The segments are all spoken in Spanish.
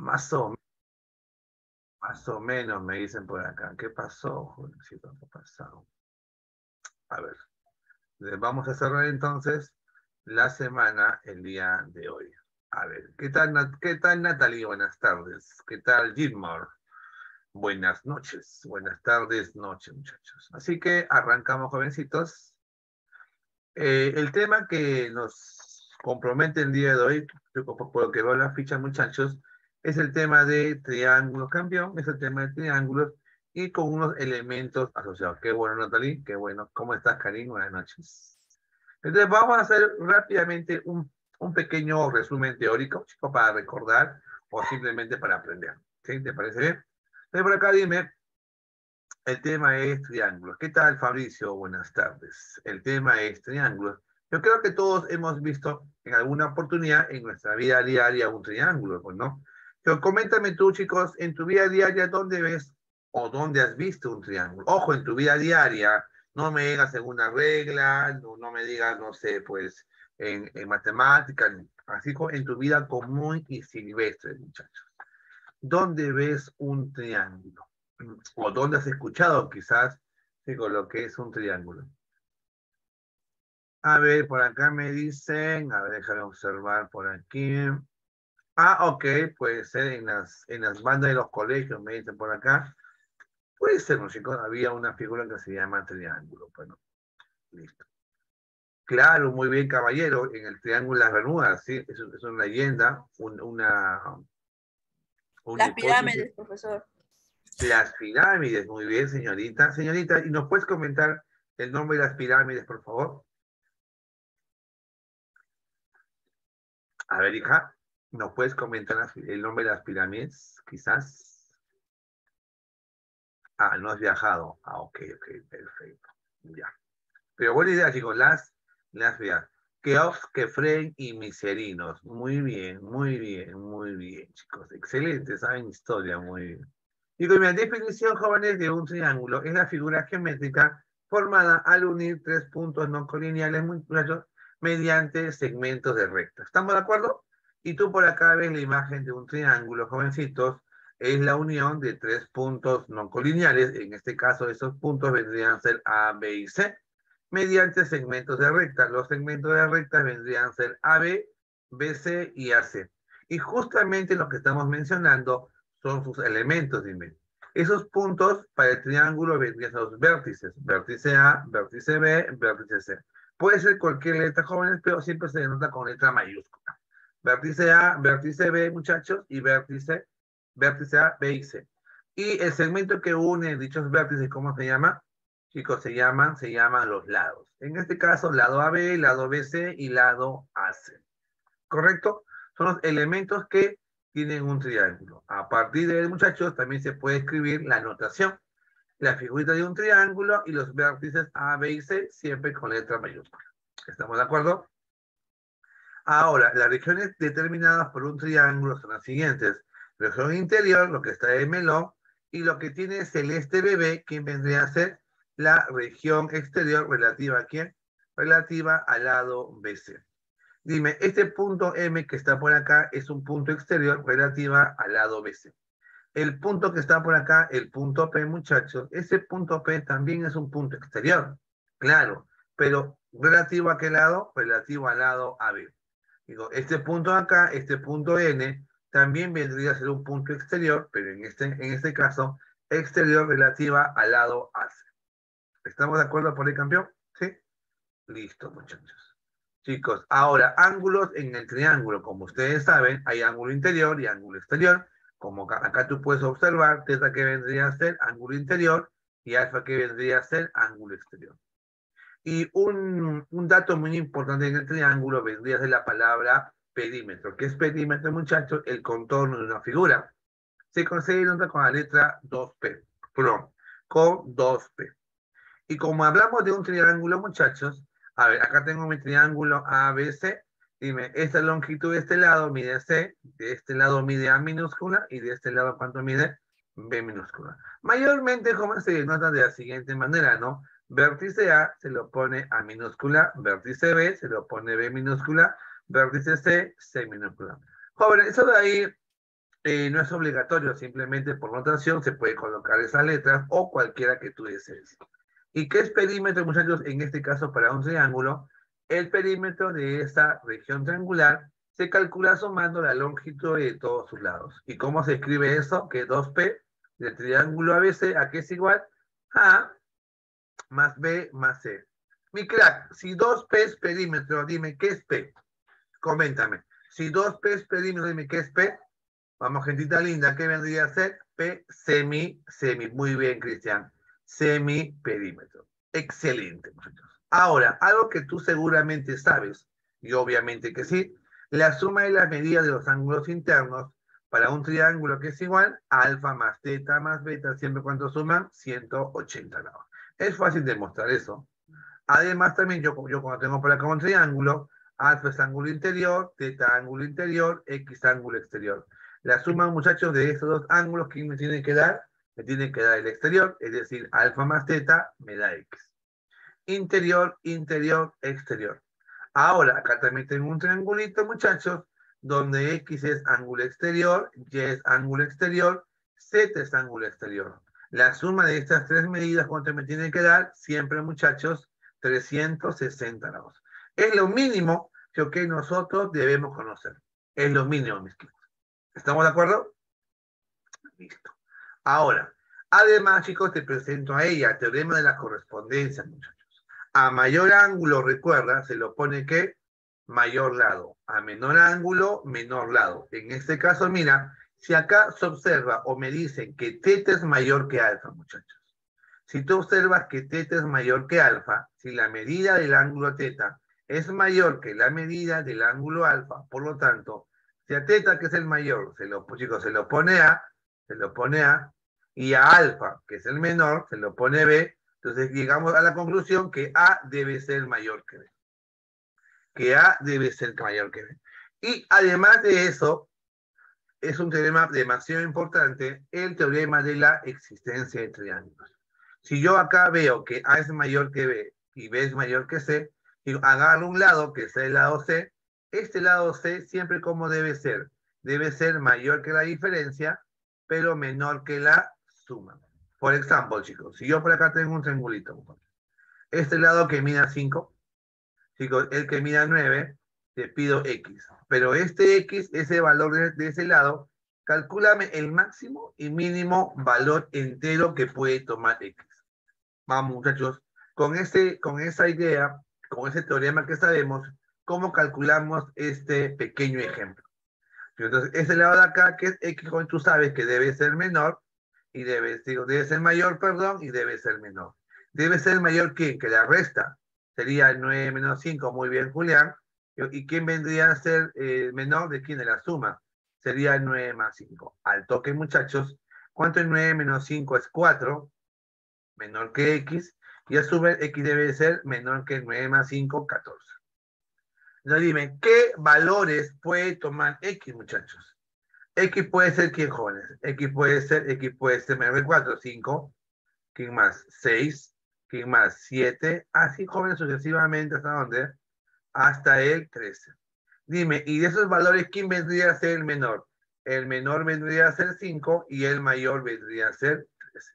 Más o, más o menos me dicen por acá. ¿Qué pasó, Juancito? ¿Qué pasó? A ver. Vamos a cerrar entonces la semana el día de hoy. A ver, ¿qué tal, qué tal Natalie? Buenas tardes. ¿Qué tal Gilmore? Buenas noches, buenas tardes, noches, muchachos. Así que arrancamos, jovencitos. Eh, el tema que nos compromete el día de hoy, por lo que veo las fichas, muchachos, es el tema de triángulos campeón, es el tema de triángulos y con unos elementos asociados. Qué bueno, Natalie, qué bueno. ¿Cómo estás, Karim? Buenas noches. Entonces, vamos a hacer rápidamente un, un pequeño resumen teórico, chicos, para recordar o simplemente para aprender. ¿Sí? ¿Te parece bien? Ven por acá, dime. El tema es triángulos. ¿Qué tal, Fabricio? Buenas tardes. El tema es triángulos. Yo creo que todos hemos visto en alguna oportunidad en nuestra vida diaria un triángulo, ¿no? Pero coméntame tú, chicos, en tu vida diaria, ¿dónde ves o dónde has visto un triángulo? Ojo, en tu vida diaria, no me digas en una regla, no, no me digas, no sé, pues, en, en matemáticas, así como en tu vida común y silvestre, muchachos. ¿dónde ves un triángulo? ¿O dónde has escuchado quizás digo, lo que es un triángulo? A ver, por acá me dicen, a ver, déjame observar por aquí. Ah, ok, puede ser en las, en las bandas de los colegios, me dicen por acá. Puede ser, chicos, había una figura que se llama triángulo. Bueno, listo. Claro, muy bien, caballero, en el Triángulo de las Bermudas, sí, es, es una leyenda, una, las pirámides, profesor. Las pirámides, muy bien, señorita. Señorita, ¿y nos puedes comentar el nombre de las pirámides, por favor? A ver, hija, ¿nos puedes comentar el nombre de las pirámides, quizás? Ah, no has viajado. Ah, ok, ok, perfecto. Ya. Pero buena idea, chicos, las, las Keops, Kefren y Miserinos. Muy bien, muy bien, muy bien, chicos. Excelente, saben historia, muy bien. Y con mi definición, jóvenes, de un triángulo es la figura geométrica formada al unir tres puntos no colineales mediante segmentos de recta. ¿Estamos de acuerdo? Y tú por acá ves la imagen de un triángulo, jovencitos, es la unión de tres puntos no colineales. En este caso, esos puntos vendrían a ser A, B y C mediante segmentos de recta. Los segmentos de recta vendrían a ser AB, BC y AC. Y justamente lo que estamos mencionando son sus elementos, dime. Esos puntos para el triángulo vendrían a los vértices. Vértice A, vértice B, vértice C. Puede ser cualquier letra, jóvenes, pero siempre se denota con letra mayúscula. Vértice A, vértice B, muchachos, y vértice, vértice A, B y C. Y el segmento que une dichos vértices, ¿cómo se llama? chicos, se llaman, se llaman los lados. En este caso, lado AB, lado BC y lado AC. ¿Correcto? Son los elementos que tienen un triángulo. A partir de ahí, muchachos, también se puede escribir la notación. La figurita de un triángulo y los vértices A, B y C siempre con letra mayúscula. ¿Estamos de acuerdo? Ahora, las regiones determinadas por un triángulo son las siguientes. Región interior, lo que está en melón, y lo que tiene celeste bebé, que vendría a ser la región exterior relativa a quién? Relativa al lado BC. Dime, este punto M que está por acá es un punto exterior relativa al lado BC. El punto que está por acá, el punto P, muchachos, ese punto P también es un punto exterior. Claro, pero relativo a qué lado? Relativo al lado AB. Digo, este punto acá, este punto N, también vendría a ser un punto exterior, pero en este, en este caso, exterior relativa al lado AC. ¿Estamos de acuerdo por el campeón? ¿Sí? Listo, muchachos. Chicos, ahora, ángulos en el triángulo. Como ustedes saben, hay ángulo interior y ángulo exterior. Como acá, tú puedes observar, teta que vendría a ser ángulo interior y alfa que vendría a ser ángulo exterior. Y un, un dato muy importante en el triángulo vendría ser la palabra perímetro. ¿Qué es perímetro, muchachos? El contorno de una figura. Se consigue con la letra 2P. Perdón, con 2P. Y como hablamos de un triángulo, muchachos, a ver, acá tengo mi triángulo ABC. Dime, esta longitud de este lado mide C, de este lado mide A minúscula y de este lado ¿cuánto mide? B minúscula. Mayormente, como se nota de la siguiente manera, ¿no? Vértice A se lo pone A minúscula, vértice B se lo pone B minúscula, vértice C, C minúscula. Jóvenes, eso de ahí Eh, no es obligatorio, simplemente por notación se puede colocar esas letras o cualquiera que tú desees. ¿Y qué es perímetro, muchachos? En este caso, para un triángulo, el perímetro de esta región triangular se calcula sumando la longitud de todos sus lados. ¿Y cómo se escribe eso? Que 2P del triángulo ABC, ¿a qué es igual? A más B más C. Mi crack, si 2P es perímetro, dime, ¿qué es P? Coméntame. Si 2P es perímetro, dime, ¿qué es P? Vamos, gentita linda, ¿qué vendría a ser? P, semi, semi. Muy bien, Cristian. Semi perímetro. Excelente, muchachos. Ahora, algo que tú seguramente sabes, y obviamente que sí, la suma de las medidas de los ángulos internos para un triángulo que es igual alfa más teta más beta, siempre cuando suman 180 grados. Es fácil demostrar eso. Además, también yo, cuando tengo por acá un triángulo, alfa es ángulo interior, teta ángulo interior, x ángulo exterior. La suma, muchachos, de esos dos ángulos, ¿quién me tiene que dar? Me tiene que dar el exterior, es decir, alfa más teta me da x. Interior, interior, exterior. Ahora, acá también tengo un triangulito, muchachos, donde x es ángulo exterior, y es ángulo exterior, z es ángulo exterior. La suma de estas tres medidas, ¿cuánto me tiene que dar? Siempre, muchachos, 360 grados. Es lo mínimo que nosotros debemos conocer. Es lo mínimo, mis chicos. ¿Estamos de acuerdo? Listo. Ahora, además, chicos, te presento a ella, teorema de la correspondencia, muchachos. A mayor ángulo, recuerda, se lo pone que mayor lado. A menor ángulo, menor lado. En este caso, mira, si acá se observa o me dicen que teta es mayor que alfa, muchachos. Si tú observas que teta es mayor que alfa, si la medida del ángulo teta es mayor que la medida del ángulo alfa, por lo tanto, si a teta, que es el mayor, se lo, chicos, se lo pone A, se lo pone A, y a alfa, que es el menor, se lo pone B, entonces llegamos a la conclusión que A debe ser mayor que B. Que A debe ser mayor que B. Y además de eso, es un teorema demasiado importante, el teorema de la existencia de triángulos. Si yo acá veo que A es mayor que B y B es mayor que C, y agarro un lado, que es el lado C, este lado C siempre como debe ser. Debe ser mayor que la diferencia, pero menor que la suma. Por ejemplo, chicos, si yo por acá tengo un triangulito, este lado que mida 5, chicos, el que mida 9, te pido X. Pero este X, ese valor de, ese lado, calcúlame el máximo y mínimo valor entero que puede tomar X. Vamos, muchachos, con, este, con esa idea, con ese teorema que sabemos, cómo calculamos este pequeño ejemplo. Entonces, ese lado de acá, que es X, tú sabes que debe ser menor, y debe, debe ser mayor, perdón, y debe ser menor. Debe ser mayor que, que la resta. Sería el 9 menos 5, muy bien, Julián. ¿Y quién vendría a ser eh, menor de quién de la suma? Sería el 9 más 5. Al toque, muchachos, ¿cuánto es 9 menos 5 es 4? Menor que X. Y a su vez, X debe ser menor que 9 más 5, 14. Entonces dime, ¿qué valores puede tomar X, muchachos? X puede ser, ¿quién, jóvenes? X puede ser, X puede ser menor de 4, 5. ¿Quién más? 6. ¿Quién más? 7. Así, jóvenes, sucesivamente, ¿hasta dónde? Hasta el 13. Dime, ¿y de esos valores quién vendría a ser el menor? El menor vendría a ser 5 y el mayor vendría a ser 13.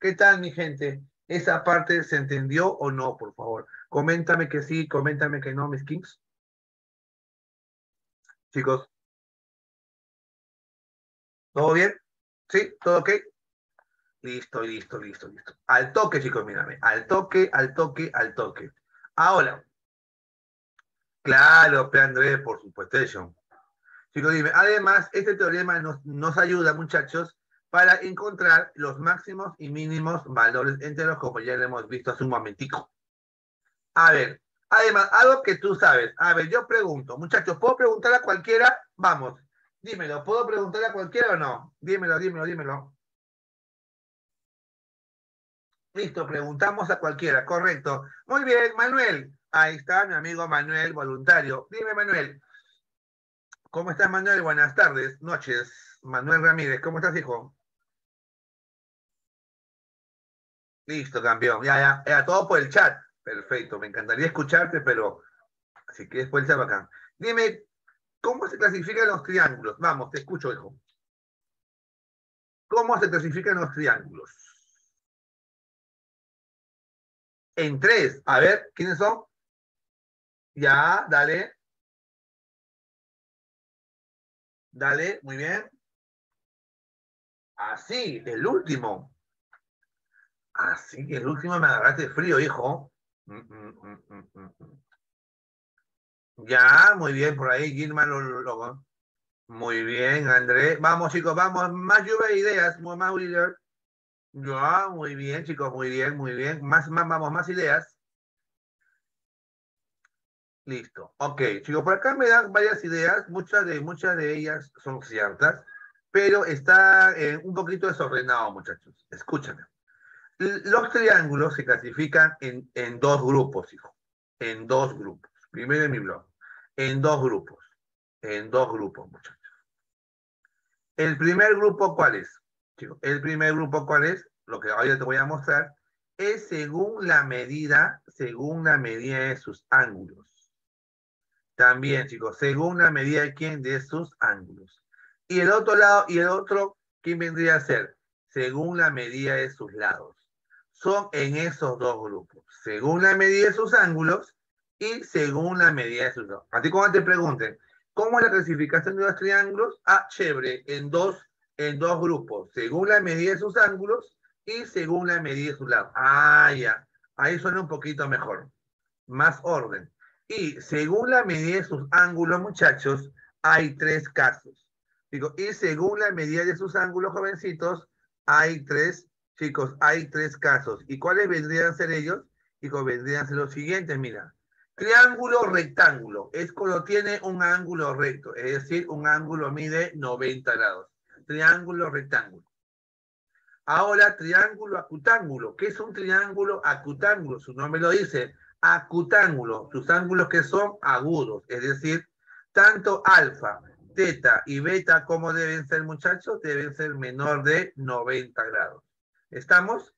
¿Qué tal, mi gente? ¿Esa parte se entendió o no, por favor? Coméntame que sí, coméntame que no, mis kings. Chicos. ¿Todo bien? ¿Sí? ¿Todo ok? Listo, listo, listo, listo. Al toque, chicos, mírame. Al toque, al toque, al toque. Ahora. Claro, P. Andrés, por supuesto. Chicos, dime. Además, este teorema nos, nos ayuda, muchachos, para encontrar los máximos y mínimos valores enteros, como ya lo hemos visto hace un momentico. A ver, Además, algo que tú sabes. A ver, yo pregunto, muchachos, ¿puedo preguntar a cualquiera? Vamos, dímelo, ¿puedo preguntar a cualquiera o no? Dímelo, dímelo, dímelo. Listo, preguntamos a cualquiera, correcto. Muy bien, Manuel. Ahí está mi amigo Manuel, voluntario. Dime, Manuel. ¿Cómo estás, Manuel? Buenas tardes, noches. Manuel Ramírez, ¿cómo estás, hijo? Listo, campeón. Ya, ya, ya, todo por el chat. Perfecto, me encantaría escucharte, pero así que después sea bacán. Dime, ¿cómo se clasifican los triángulos? Vamos, te escucho, hijo. ¿Cómo se clasifican los triángulos? En tres. A ver, ¿quiénes son? Ya, dale. Dale, muy bien. Así, el último. Así, el último me agarraste frío, hijo. Mm, mm, mm, ya, muy bien, por ahí Gilman lo, Muy bien, André. Vamos, chicos, vamos. Más lluvia de ideas, más ideas. Ya, muy bien, chicos, muy bien, muy bien. Más, más, vamos, más ideas. Listo. Ok, chicos, por acá me dan varias ideas. Muchas de, muchas de ellas son ciertas, pero está eh, un poquito desordenado, muchachos. Escúchame. Los triángulos se clasifican en, en dos grupos, hijo. En dos grupos. Primero en mi blog. En dos grupos. En dos grupos, muchachos. El primer grupo, ¿cuál es? Chicos, el primer grupo, ¿cuál es? Lo que ahora te voy a mostrar, es según la medida, según la medida de sus ángulos. También, chicos, según la medida de quién, de sus ángulos. Y el otro lado, y el otro, ¿quién vendría a ser? Según la medida de sus lados. Son en esos dos grupos. Según la medida de sus ángulos y según la medida de sus lados. Así como te pregunten, ¿Cómo es la clasificación de los triángulos? Ah, chévere, en dos, en dos grupos, según la medida de sus ángulos y según la medida de sus lados. Ah, ya, ahí suena un poquito mejor, más orden. Y según la medida de sus ángulos, muchachos, hay tres casos. Y según la medida de sus ángulos, jovencitos, hay tres, chicos, hay tres casos. ¿Y cuáles vendrían a ser ellos? Digo, vendrían a ser los siguientes, mira. Triángulo rectángulo es cuando tiene un ángulo recto, es decir, un ángulo mide 90 grados. Triángulo rectángulo. Ahora, triángulo acutángulo. ¿Qué es un triángulo acutángulo? Su nombre lo dice. Acutángulo. Sus ángulos que son agudos. Es decir, tanto alfa, teta y beta como deben ser, muchachos, deben ser menor de 90 grados. ¿Estamos?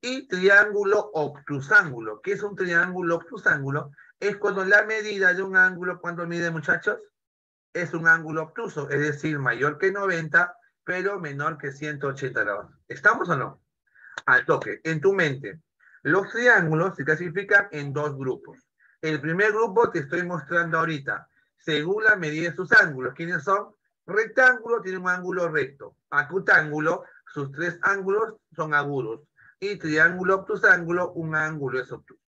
Y triángulo obtusángulo. ¿Qué es un triángulo obtusángulo? es cuando la medida de un ángulo, ¿cuánto mide muchachos? Es un ángulo obtuso, es decir, mayor que 90, pero menor que 180 grados. ¿Estamos o no? Al toque, en tu mente. Los triángulos se clasifican en dos grupos. El primer grupo te estoy mostrando ahorita, según la medida de sus ángulos. ¿Quiénes son? Rectángulo tiene un ángulo recto. Acutángulo, sus tres ángulos son agudos. Y triángulo obtusángulo, un ángulo es obtuso.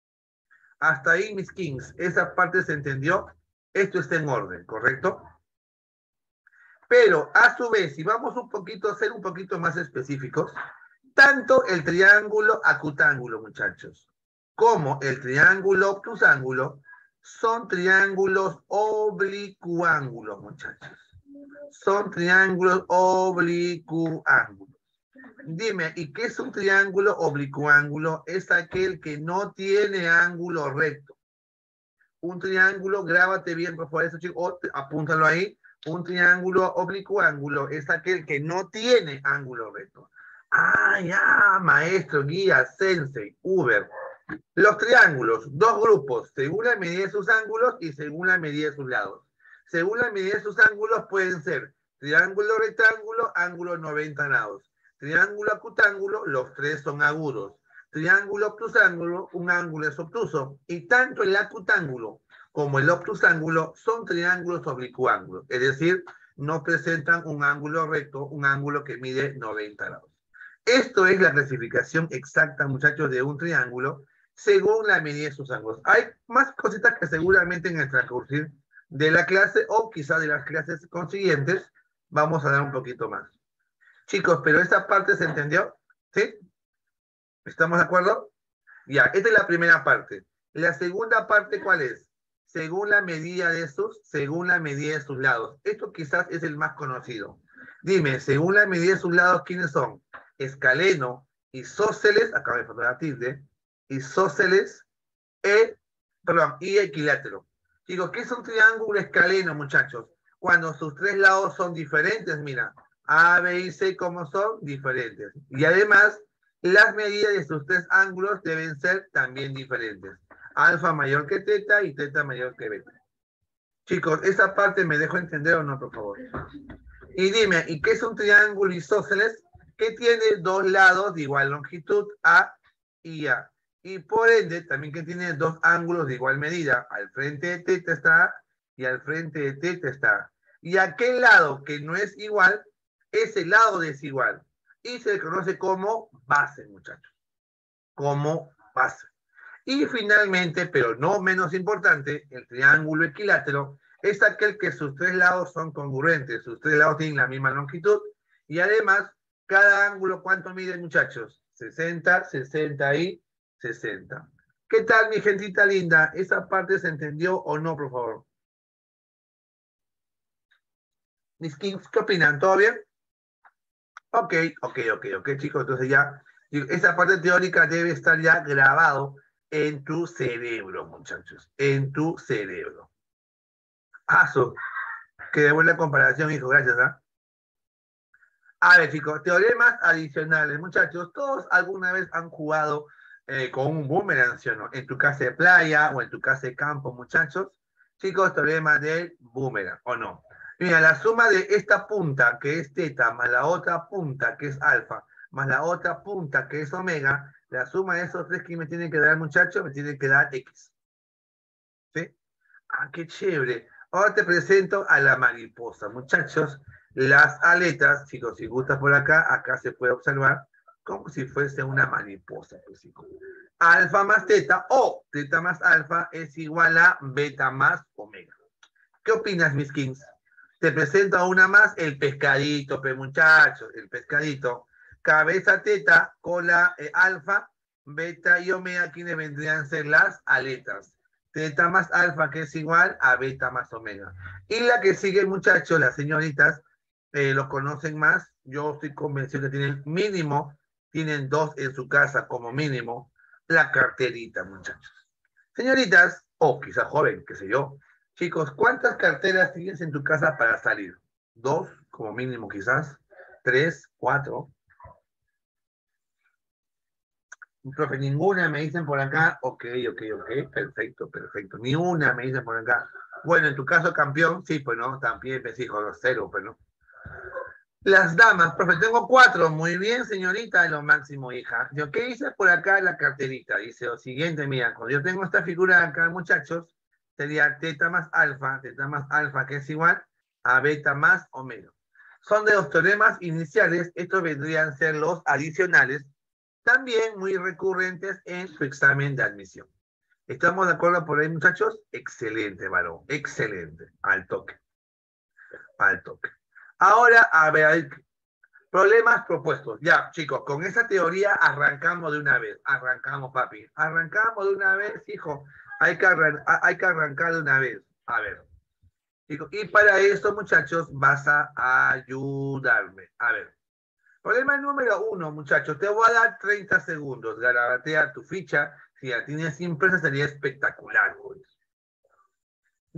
Hasta ahí, mis kings, esa parte se entendió. Esto está en orden, ¿correcto? Pero a su vez, si vamos un poquito a ser un poquito más específicos, tanto el triángulo acutángulo, muchachos, como el triángulo obtusángulo son triángulos oblicuángulos, muchachos. Son triángulos oblicuángulos. Dime, ¿y qué es un triángulo oblicuángulo? Es aquel que no tiene ángulo recto. Un triángulo, grábate bien, por favor, eso chicos, apúntalo ahí. Un triángulo oblicuángulo es aquel que no tiene ángulo recto. Ah, ya, maestro, guía, sensei, Uber. Los triángulos, dos grupos, según la medida de sus ángulos y según la medida de sus lados. Según la medida de sus ángulos pueden ser triángulo rectángulo, ángulo 90 grados. Triángulo acutángulo, los tres son agudos. Triángulo obtusángulo, un ángulo es obtuso. Y tanto el acutángulo como el obtusángulo son triángulos oblicuángulos. Es decir, no presentan un ángulo recto, un ángulo que mide 90 grados. Esto es la clasificación exacta, muchachos, de un triángulo según la medida de sus ángulos. Hay más cositas que seguramente en el transcurso de la clase o quizá de las clases consiguientes vamos a dar un poquito más. Chicos, pero esta parte se entendió, ¿sí? ¿Estamos de acuerdo? Ya, esta es la primera parte. La segunda parte, ¿cuál es? Según la medida de sus, según la medida de sus lados. Esto quizás es el más conocido. Dime, según la medida de sus lados, ¿quiénes son? Escaleno, isósceles, acá de la tilde, isósceles e, y equilátero. Digo, ¿qué es un triángulo escaleno, muchachos? Cuando sus tres lados son diferentes, mira, a, B y C como son diferentes. Y además, las medidas de sus tres ángulos deben ser también diferentes. Alfa mayor que teta y teta mayor que beta. Chicos, esa parte me dejo entender o no, por favor. Y dime, ¿y qué es un triángulo isósceles? Que tiene dos lados de igual longitud, A y A. Y por ende, también que tiene dos ángulos de igual medida. Al frente de teta está A y al frente de teta está A. Y aquel lado que no es igual, es el lado desigual. Y se le conoce como base, muchachos. Como base. Y finalmente, pero no menos importante, el triángulo equilátero es aquel que sus tres lados son congruentes, sus tres lados tienen la misma longitud y además cada ángulo, ¿cuánto mide muchachos? 60, 60 y 60. ¿Qué tal mi gentita linda? ¿Esa parte se entendió o no, por favor? Mis kings, ¿qué opinan? ¿Todo bien? Ok, ok, ok, ok, chicos, entonces ya, esa parte teórica debe estar ya grabado en tu cerebro, muchachos, en tu cerebro. Aso, qué buena comparación, hijo, gracias, ¿ah? A ver, chicos, teoremas adicionales, muchachos, todos alguna vez han jugado eh, con un boomerang, ¿sí no? En tu casa de playa o en tu casa de campo, muchachos. Chicos, teorema del boomerang, ¿o no? Mira, la suma de esta punta, que es teta, más la otra punta, que es alfa, más la otra punta, que es omega, la suma de esos tres que me tienen que dar, muchachos, me tiene que dar X. ¿Sí? Ah, qué chévere. Ahora te presento a la mariposa. Muchachos, las aletas, chicos, si gustas por acá, acá se puede observar como si fuese una mariposa. Pues, alfa más teta o teta más alfa es igual a beta más omega. ¿Qué opinas, mis kings? Te presento a una más, el pescadito, pe muchachos, el pescadito. Cabeza teta, cola eh, alfa, beta y omega, quienes vendrían a ser las aletas teta más alfa, que es igual a beta más omega. Y la que sigue, muchachos, las señoritas, eh, lo conocen más. Yo estoy convencido que tienen mínimo, tienen dos en su casa como mínimo, la carterita, muchachos. Señoritas, o quizás joven, qué sé yo. Chicos, ¿cuántas carteras tienes en tu casa para salir? Dos, como mínimo quizás. Tres, cuatro. Profe, ninguna me dicen por acá, ok, ok, ok, perfecto, perfecto. Ni una me dicen por acá. Bueno, en tu caso, campeón, sí, pues no, también me dijo los cero, pues no. Las damas, profe, tengo cuatro. Muy bien, señorita, lo máximo, hija. Yo, ¿qué dice por acá la carterita? Dice lo siguiente, mira, cuando yo tengo esta figura acá, muchachos, sería teta más alfa, teta más alfa, que es igual a beta más omega. Son de los teoremas iniciales, estos vendrían a ser los adicionales, también muy recurrentes en su examen de admisión. ¿Estamos de acuerdo por ahí, muchachos? Excelente, varón, excelente. Al toque. Al toque. Ahora, a ver, problemas propuestos. Ya, chicos, con esa teoría arrancamos de una vez. Arrancamos, papi. Arrancamos de una vez, hijo. Hay que, hay que arrancar de una vez. A ver. Y para esto, muchachos, vas a ayudarme. A ver. Problema número uno, muchachos. Te voy a dar 30 segundos. Garabatea tu ficha. Si la tienes impresa, sería espectacular.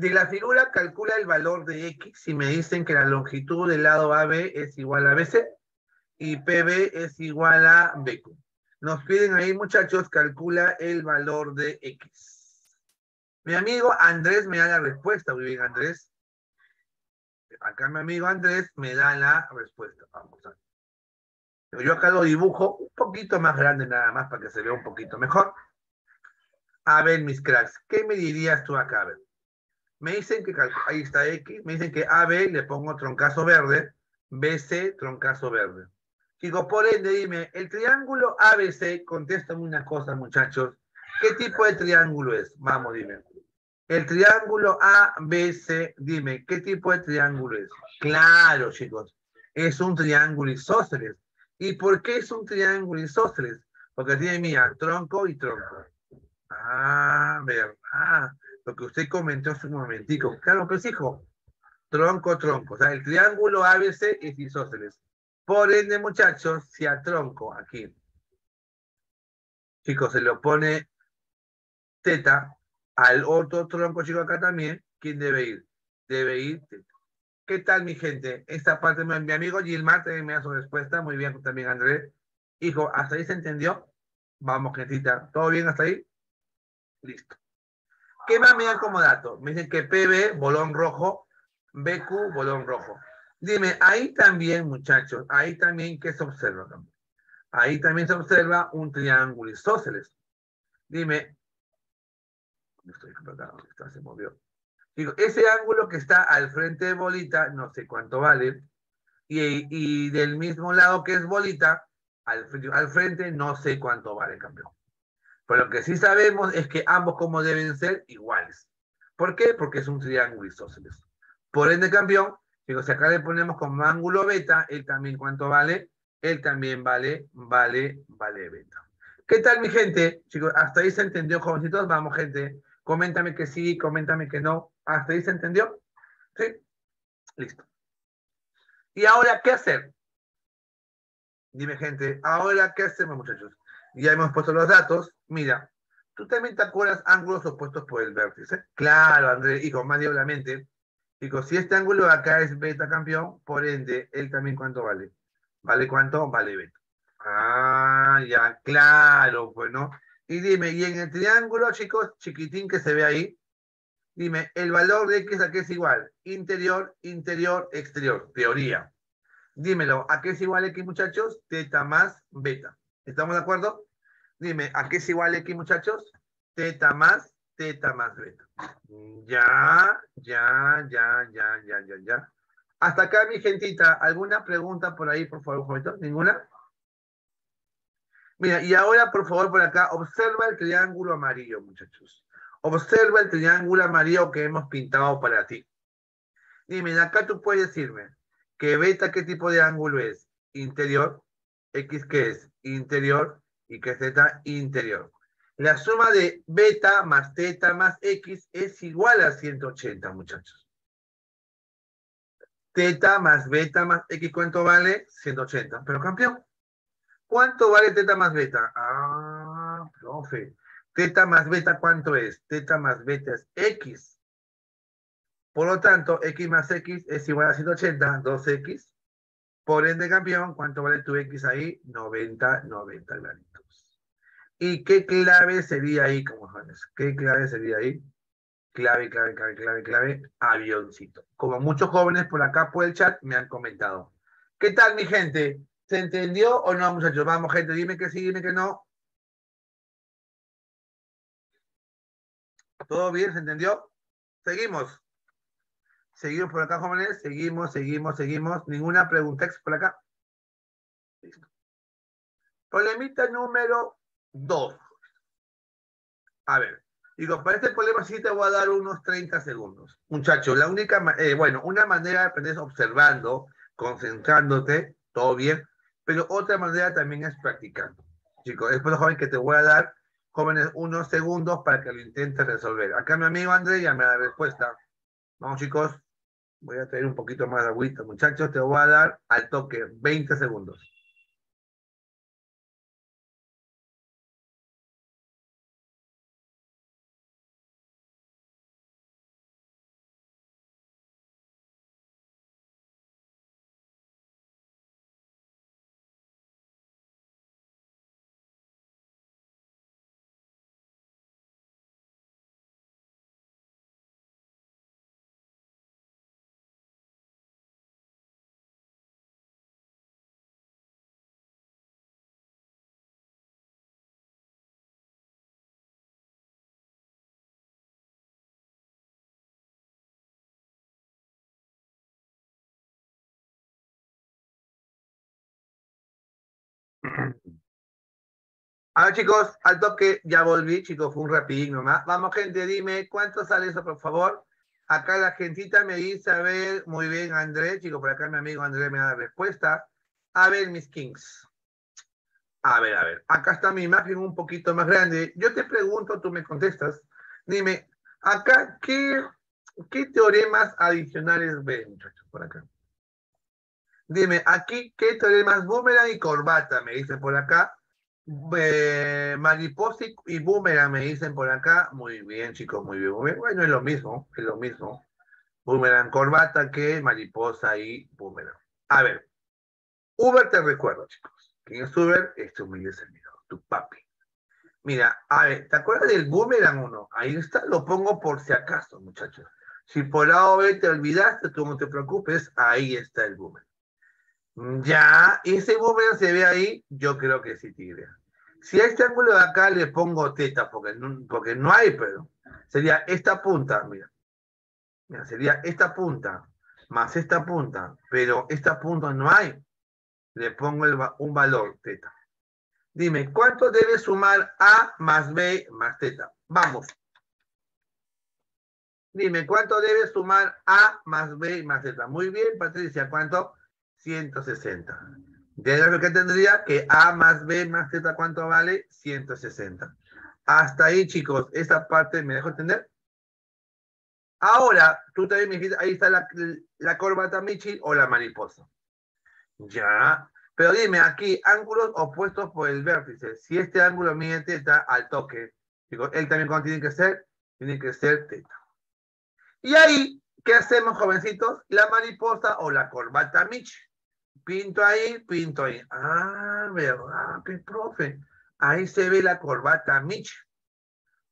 De la figura, calcula el valor de X si me dicen que la longitud del lado AB es igual a BC y PB es igual a BQ. Nos piden ahí, muchachos, calcula el valor de X. Mi amigo Andrés me da la respuesta. Muy bien, Andrés. Acá mi amigo Andrés me da la respuesta. Vamos a ver. Yo acá lo dibujo un poquito más grande nada más para que se vea un poquito mejor. A ver, mis cracks, ¿qué me dirías tú acá? A ver. Me dicen que ahí está X, me dicen que AB le pongo troncazo verde, BC troncazo verde. Digo, por ende, dime, el triángulo ABC, contéstame una cosa, muchachos. ¿Qué tipo de triángulo es? Vamos, dime. El triángulo ABC, dime, ¿qué tipo de triángulo es? Claro, chicos, es un triángulo isósceles. ¿Y por qué es un triángulo isósceles? Porque tiene, mira, tronco y tronco. Ah, verdad. Lo que usted comentó hace un momentico. Claro, pues hijo, tronco, tronco. O sea, el triángulo ABC es isósceles. Por ende, muchachos, si a tronco, aquí, chicos, se le pone teta, al otro tronco, chico, acá también, ¿quién debe ir? Debe ir teta. ¿Qué tal, mi gente? Esta parte, mi amigo Gilmar también me da su respuesta. Muy bien, también Andrés. Hijo, ¿hasta ahí se entendió? Vamos, gentita. ¿Todo bien hasta ahí? Listo. ¿Qué más me dan como dato? Me que PB, bolón rojo, BQ, bolón rojo. Dime, ahí también, muchachos, ahí también, ¿qué se observa? Ahí también se observa un triángulo isósceles. Dime, estoy está? Se movió. Digo, ese ángulo que está al frente de bolita, no sé cuánto vale, y, y del mismo lado que es bolita, al, al frente, no sé cuánto vale, campeón. Pero lo que sí sabemos es que ambos como deben ser iguales. ¿Por qué? Porque es un triángulo isósceles. Por ende, campeón, si acá le ponemos como ángulo beta, él también cuánto vale, él también vale, vale, vale beta. ¿Qué tal, mi gente? Chicos, hasta ahí se entendió, jovencitos. Vamos, gente. Coméntame que sí, coméntame que no. ¿Hasta ahí se entendió? ¿Sí? Listo. ¿Y ahora qué hacer? Dime, gente, ¿ahora qué hacemos, muchachos? Ya hemos puesto los datos. Mira, ¿tú también te acuerdas ángulos opuestos por el vértice? Claro, André, hijo, más. Digo, si este ángulo de acá es beta campeón, por ende, él también cuánto vale. ¿Vale cuánto? Vale beta. Ah, ya, claro, bueno. Y dime, y en el triángulo, chicos, chiquitín que se ve ahí, dime, el valor de X a qué es igual? Interior, interior, exterior. Teoría. Dímelo, ¿a qué es igual X, muchachos? Teta más beta. ¿Estamos de acuerdo? Dime, ¿a qué es igual X, muchachos? Teta más, teta más beta. Ya, ya, ya, ya, ya, ya, ya. Hasta acá, mi gentita, ¿alguna pregunta por ahí, por favor, jovencito? ¿Ninguna? Mira, y ahora, por favor, por acá, observa el triángulo amarillo, muchachos. Observa el triángulo amarillo que hemos pintado para ti. Dime, acá tú puedes decirme que beta, ¿qué tipo de ángulo es? Interior. X, ¿qué es? Interior. Y que z, interior. La suma de beta más teta más x es igual a 180, muchachos. Teta más beta más x, ¿cuánto vale? 180. Pero campeón, ¿cuánto vale teta más beta? Ah, profe. Teta más beta, ¿cuánto es? Teta más beta es x. Por lo tanto, x más x es igual a 180, 2x. Por ende, campeón, ¿cuánto vale tu x ahí? 90, 90 granitos. ¿Y qué clave sería ahí, como jóvenes? ¿Qué clave sería ahí? Clave, clave, clave, clave, clave, avioncito. Como muchos jóvenes por acá por el chat me han comentado. ¿Qué tal, mi gente? ¿Se entendió o no, muchachos? Vamos, gente, dime que sí, dime que no. ¿Todo bien? ¿Se entendió? Seguimos. Seguimos por acá, jóvenes. Seguimos, seguimos, seguimos. Ninguna pregunta por acá. Listo. Problemita número dos. A ver. Digo, para este problema sí te voy a dar unos 30 segundos. Muchachos, la única, eh, bueno, una manera de es observando, concentrándote, todo bien, pero otra manera también es practicando. Chicos, después, joven, que te voy a dar, jóvenes, unos segundos para que lo intentes resolver. Acá mi amigo André ya me da respuesta. Vamos, chicos. Voy a traer un poquito más de agüita. Muchachos, te voy a dar al toque 20 segundos. Ahora chicos, al toque ya volví, chicos, fue un rapidín nomás. Vamos gente, dime, ¿cuánto sale eso, por favor? Acá la gentita me dice, a ver, muy bien, André, chicos, por acá mi amigo André me da la respuesta. A ver, mis kings. A ver, a ver, acá está mi imagen un poquito más grande. Yo te pregunto, tú me contestas. Dime, acá, ¿qué, qué teoremas adicionales ven, muchachos, por acá? Dime, aquí, ¿qué teoremas boomerang y corbata? Me dicen por acá. Eh, mariposa y boomerang me dicen por acá. Muy bien, chicos, muy bien. Bueno, es lo mismo, es lo mismo. Boomerang, corbata que mariposa y boomerang. A ver, Uber te recuerdo, chicos. ¿Quién es Uber? Este humilde servidor, tu papi. Mira, a ver, ¿te acuerdas del boomerang o no? Ahí está, lo pongo por si acaso, muchachos. Si por lado B te olvidaste, tú no te preocupes, ahí está el boomerang. Ya, ese boomerang se ve ahí, yo creo que sí, tigre. Si a este ángulo de acá le pongo teta, porque no, porque no hay, pero sería esta punta, mira. mira. Sería esta punta más esta punta, pero esta punta no hay. Le pongo un valor teta. Dime, ¿cuánto debe sumar A más B más teta? Vamos. Dime, ¿cuánto debe sumar A más B más teta? Muy bien, Patricia, ¿cuánto? 160. De lo que tendría que A más B más teta, ¿cuánto vale? 160. Hasta ahí, chicos, esa parte me dejo entender. Ahora, tú también me dijiste, ahí está la, corbata Michi o la mariposa. Ya. Pero dime, aquí, ángulos opuestos por el vértice. Si este ángulo mide teta al toque, digo, él también cuando tiene que ser, tiene que ser teta. Y ahí, ¿qué hacemos, jovencitos? La mariposa o la corbata Michi. Pinto ahí, pinto ahí. Ah, verdad, qué profe. Ahí se ve la corbata Michi.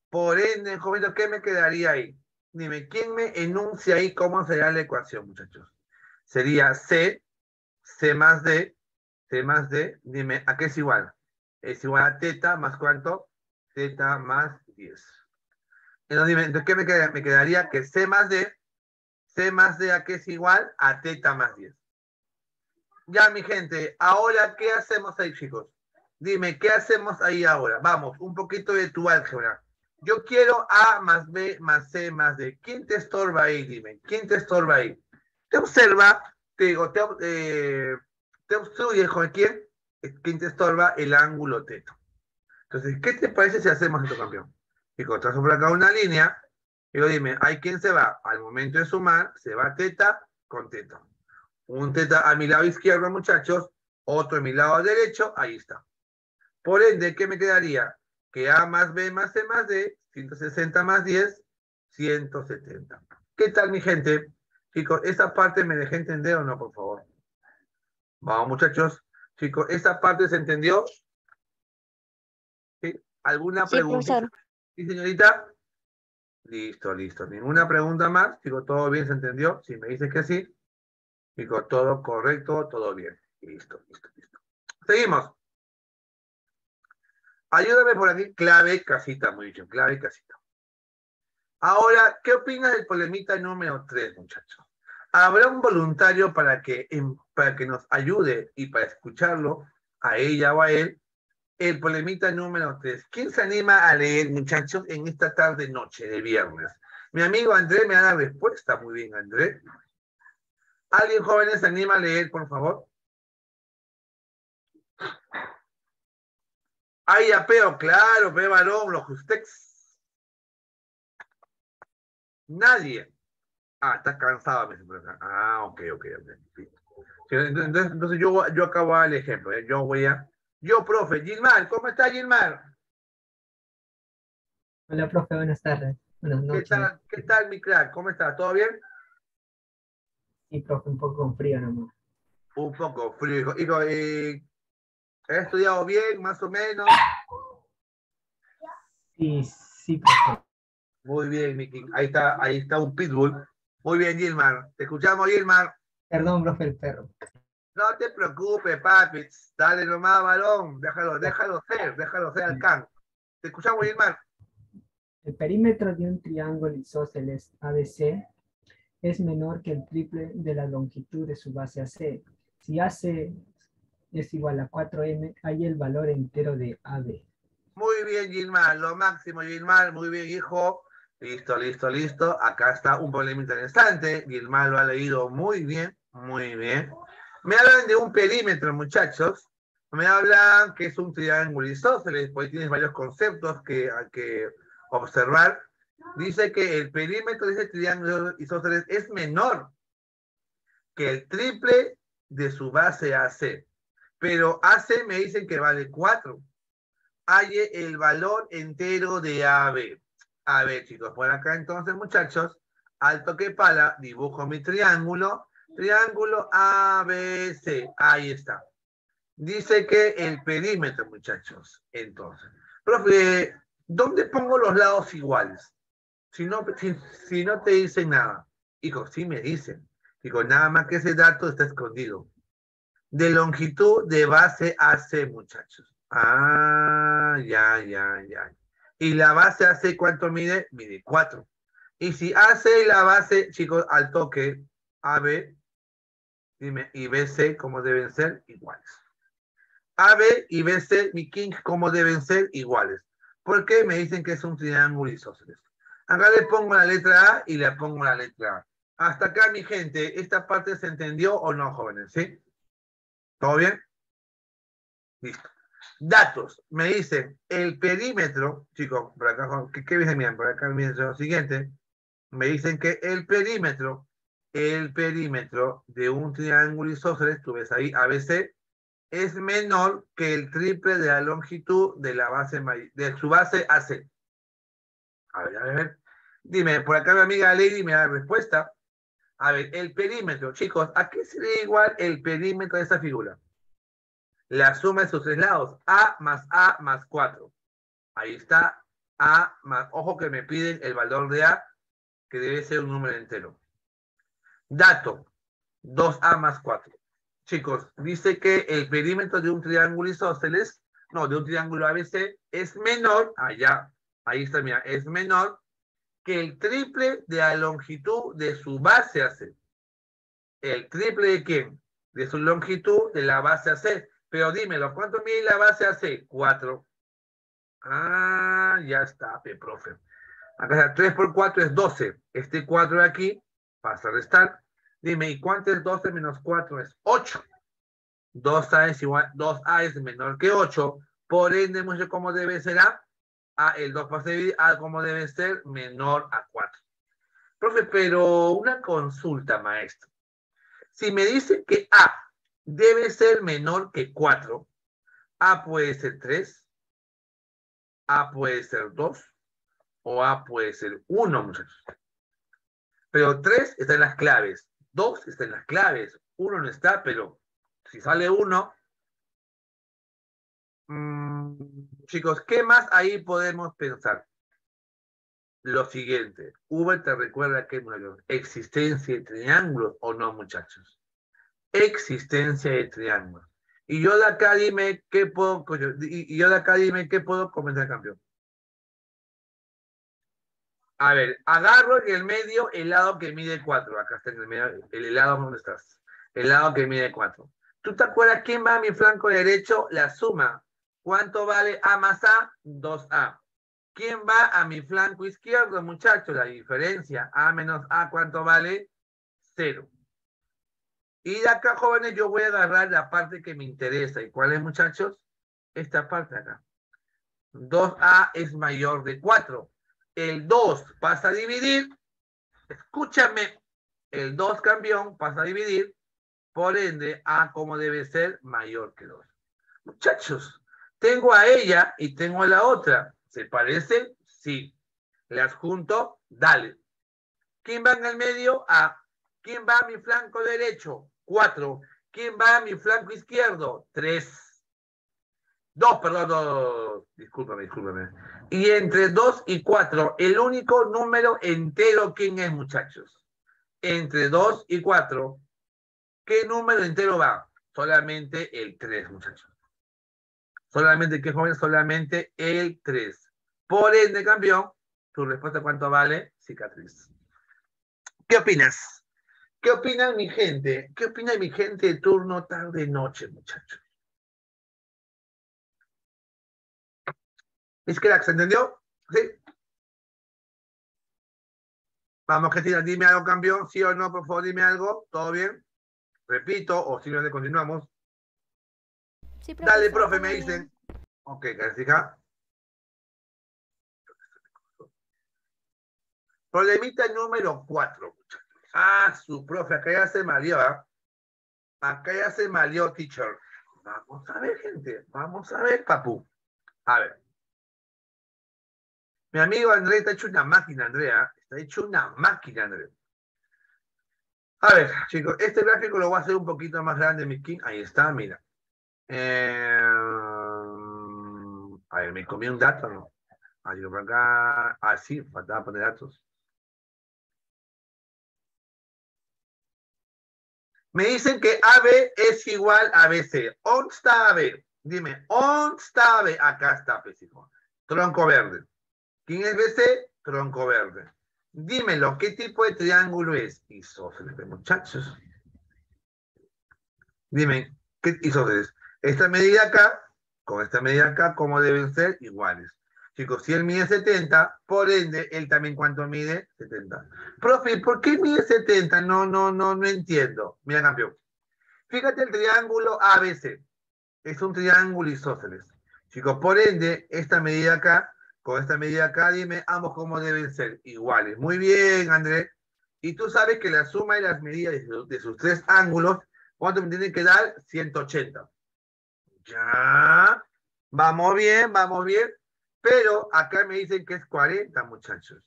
Por ende, jovencitos, ¿qué me quedaría ahí? Dime, ¿quién me enuncia ahí cómo sería la ecuación, muchachos? Sería C, C más D, C más D. Dime, ¿a qué es igual? Es igual a teta más cuánto? Teta más 10. Entonces, dime, ¿entonces qué me quedaría? Me quedaría que C más D, C más D a qué es igual a teta más 10. Ya, mi gente, ahora, ¿qué hacemos ahí, chicos? Dime, ¿qué hacemos ahí ahora? Vamos, un poquito de tu álgebra. Yo quiero A más B más C más D. ¿Quién te estorba ahí? Dime. ¿Quién te estorba ahí? Te observa, te digo, te, eh, te obstruye. ¿Quién? ¿Quién te estorba? El ángulo teto. Entonces, ¿qué te parece si hacemos esto, campeón? Digo, trazo por acá una línea. Y Digo, dime, ¿hay quién se va? Al momento de sumar, se va teta con teta. Un teta a mi lado izquierdo, muchachos. Otro a mi lado derecho. Ahí está. Por ende, ¿qué me quedaría? que A más B más C más D, 160 más 10, 170. ¿Qué tal, mi gente? Chicos, ¿esta parte me dejé entender o no, por favor? Vamos, muchachos. Chicos, ¿esta parte se entendió? ¿Sí? ¿Alguna pregunta? Sí, señorita. Listo, listo. Ninguna pregunta más. Chicos, ¿todo bien se entendió? Si me dices que sí. Chicos, todo correcto, todo bien. Listo, listo, listo. Seguimos. Ayúdame por aquí, clave casita, muy bien, clave casita. Ahora, ¿qué opinas del polemita número 3, muchachos? ¿Habrá un voluntario para que, para que nos ayude y para escucharlo, a ella o a él, el polemita número 3? ¿Quién se anima a leer, muchachos, en esta tarde noche de viernes? Mi amigo André me da la respuesta. Muy bien, André. ¿Alguien jóvenes se anima a leer, por favor? Hay apeo, claro, ve varón, los justex. Nadie. Ah, estás cansado, me Ah, ok, ok, ok. Entonces, entonces yo, yo acabo el ejemplo. ¿eh? Yo voy a. Yo, profe, Gilmar, ¿cómo está Gilmar? Hola, profe, buenas tardes. Buenas noches. ¿Qué tal, ¿Qué tal, mi crack? ¿Cómo está? ¿Todo bien? Sí, profe, un poco frío nomás. Un poco frío. Hijo, ¿He estudiado bien, más o menos? Sí, sí, profesor. Muy bien, Miki. Ahí está, ahí está un pitbull. Muy bien, Gilmar. Te escuchamos, Gilmar. Perdón, profe, el perro. No te preocupes, papi. Dale nomás, balón. Déjalo, déjalo ser, déjalo ser al can. Te escuchamos, Gilmar. El perímetro de un triángulo isósceles ABC es menor que el triple de la longitud de su base AC. Si AC es igual a 4m, hay el valor entero de AB. Muy bien, Gilmar, lo máximo, Gilmar, muy bien, hijo. Listo, listo, listo. Acá está un problema interesante. Gilmar lo ha leído muy bien, muy bien. Me hablan de un perímetro, muchachos. Me hablan que es un triángulo isósceles, pues tienes varios conceptos que que observar. Dice que el perímetro de ese triángulo isósceles es menor que el triple de su base AC pero AC me dicen que vale 4. Hay el valor entero de AB. A ver, chicos, por acá entonces, muchachos, alto que pala, dibujo mi triángulo. Triángulo ABC. Ahí está. Dice que el perímetro, muchachos. Entonces, profe, ¿dónde pongo los lados iguales? Si no, si, no te dicen nada, hijo, sí me dicen. Digo, nada más que ese dato está escondido. De longitud de base AC, muchachos. Ah, ya, ya, ya. Y la base AC, ¿cuánto mide? Mide 4. Y si AC y la base, chicos, al toque, AB, dime, y BC, ¿cómo deben ser? Iguales. AB y BC, mi king, ¿cómo deben ser? Iguales. ¿Por qué me dicen que es un triángulo isósceles? Acá le pongo la letra A y le pongo la letra A. Hasta acá, mi gente, ¿esta parte se entendió o no, jóvenes? ¿Sí? ¿Todo bien? Listo. Datos. Me dicen el perímetro, chicos, por acá, ¿qué, qué dicen? Por acá me lo siguiente. Me dicen que el perímetro, el perímetro de un triángulo isósceles, tú ves ahí, ABC, es menor que el triple de la longitud de la base de su base AC. A ver, a ver. Dime, por acá mi amiga Lady me da respuesta. A ver, el perímetro, chicos, ¿a qué sería igual el perímetro de esta figura? La suma de sus tres lados, A más A más 4. Ahí está, A más, ojo que me piden el valor de A, que debe ser un número entero. Dato, 2A más 4 chicos, dice que el perímetro de un triángulo isósceles, no, de un triángulo ABC, es menor, allá, ahí está, mira, es menor que el triple de la longitud de su base AC. ¿El triple de quién? De su longitud de la base AC. Pero dímelo, ¿cuánto mide la base AC? 4. Ah, ya está, profe. Acá está, 3 por 4 es 12. Este 4 de aquí pasa a restar. Dime, ¿y cuánto es 12 menos 4? Es 8. 2A es igual, 2A es menor que 8. Por ende, ¿cómo debe ser A? A, el 2 pasa a dividir, A como debe ser menor a 4. Profe, pero una consulta, maestro. Si me dice que A debe ser menor que 4, A puede ser 3, A puede ser 2, o A puede ser 1, muchachos. Pero 3 está en las claves. Dos están las claves, uno no está, pero si sale uno, mm, chicos, ¿qué más ahí podemos pensar? Lo siguiente, V te recuerda que existencia de triángulos o no, muchachos. Existencia de triángulos. Y yo de acá dime qué puedo, y yo de acá dime qué puedo comentar, campeón. A ver, agarro en el medio el lado que mide 4. Acá está en el medio, el lado donde estás. El lado que mide 4. ¿Tú te acuerdas quién va a mi flanco derecho? La suma. ¿Cuánto vale A más A? 2A. ¿Quién va a mi flanco izquierdo, muchachos? La diferencia. A menos A, ¿cuánto vale? 0. Y de acá, jóvenes, yo voy a agarrar la parte que me interesa. ¿Y cuál es, muchachos? Esta parte acá. 2A es mayor de 4 el 2 pasa a dividir, escúchame, el 2 campeón pasa a dividir, por ende, A como debe ser mayor que 2. Muchachos, tengo a ella y tengo a la otra. ¿Se parecen? Sí. Las junto, dale. ¿Quién va en el medio? A. ¿Quién va a mi flanco derecho? 4. ¿Quién va a mi flanco izquierdo? 3. Dos, perdón, dos. Discúlpame, discúlpame. Y entre dos y cuatro, el único número entero, ¿quién es, muchachos? Entre dos y cuatro, ¿qué número entero va? Solamente el tres, muchachos. Solamente, ¿qué joven? Solamente el tres. Por ende, campeón, tu respuesta, ¿cuánto vale? Cicatriz. ¿Qué opinas? ¿Qué opina mi gente? ¿Qué opina mi gente de turno tarde-noche, muchachos? que ¿se entendió? ¿Sí? Vamos, Cristina, dime algo, cambio. ¿Sí o no? Por favor, dime algo. ¿Todo bien? Repito, o simplemente continuamos. Sí, Dale, profe, me dicen. Ok, hija. Problemita número cuatro, Ah, su profe, acá ya se malió, ¿ah? Acá ya se malió, teacher. Vamos a ver, gente. Vamos a ver, papu. A ver. Mi amigo André está hecho una máquina, Andrea. Está hecho una máquina, André. A ver, chicos, este gráfico lo voy a hacer un poquito más grande, mi skin. Ahí está, mira. Eh, a ver, ¿me comí un dato no? Así por acá. Ah, faltaba poner datos. Me dicen que AB es igual a BC. ¿Dónde está AB? Dime, ¿dónde está AB? Acá está, pues, Tronco verde. ¿Quién es BC? Tronco verde. Dímelo, ¿qué tipo de triángulo es? Isósceles, muchachos. Dime, ¿qué isósceles? Esta medida acá, con esta medida acá, ¿cómo deben ser? Iguales. Chicos, si él mide 70, por ende, él también cuánto mide? 70. Profe, ¿por qué mide 70? No, no, no, no entiendo. Mira, campeón. Fíjate el triángulo ABC. Es un triángulo isósceles. Chicos, por ende, esta medida acá, con esta medida acá, dime ambos cómo deben ser iguales. Muy bien, Andrés. Y tú sabes que la suma de las medidas de sus, tres ángulos, ¿cuánto me tienen que dar? 180. Ya. Vamos bien, vamos bien. Pero acá me dicen que es 40, muchachos.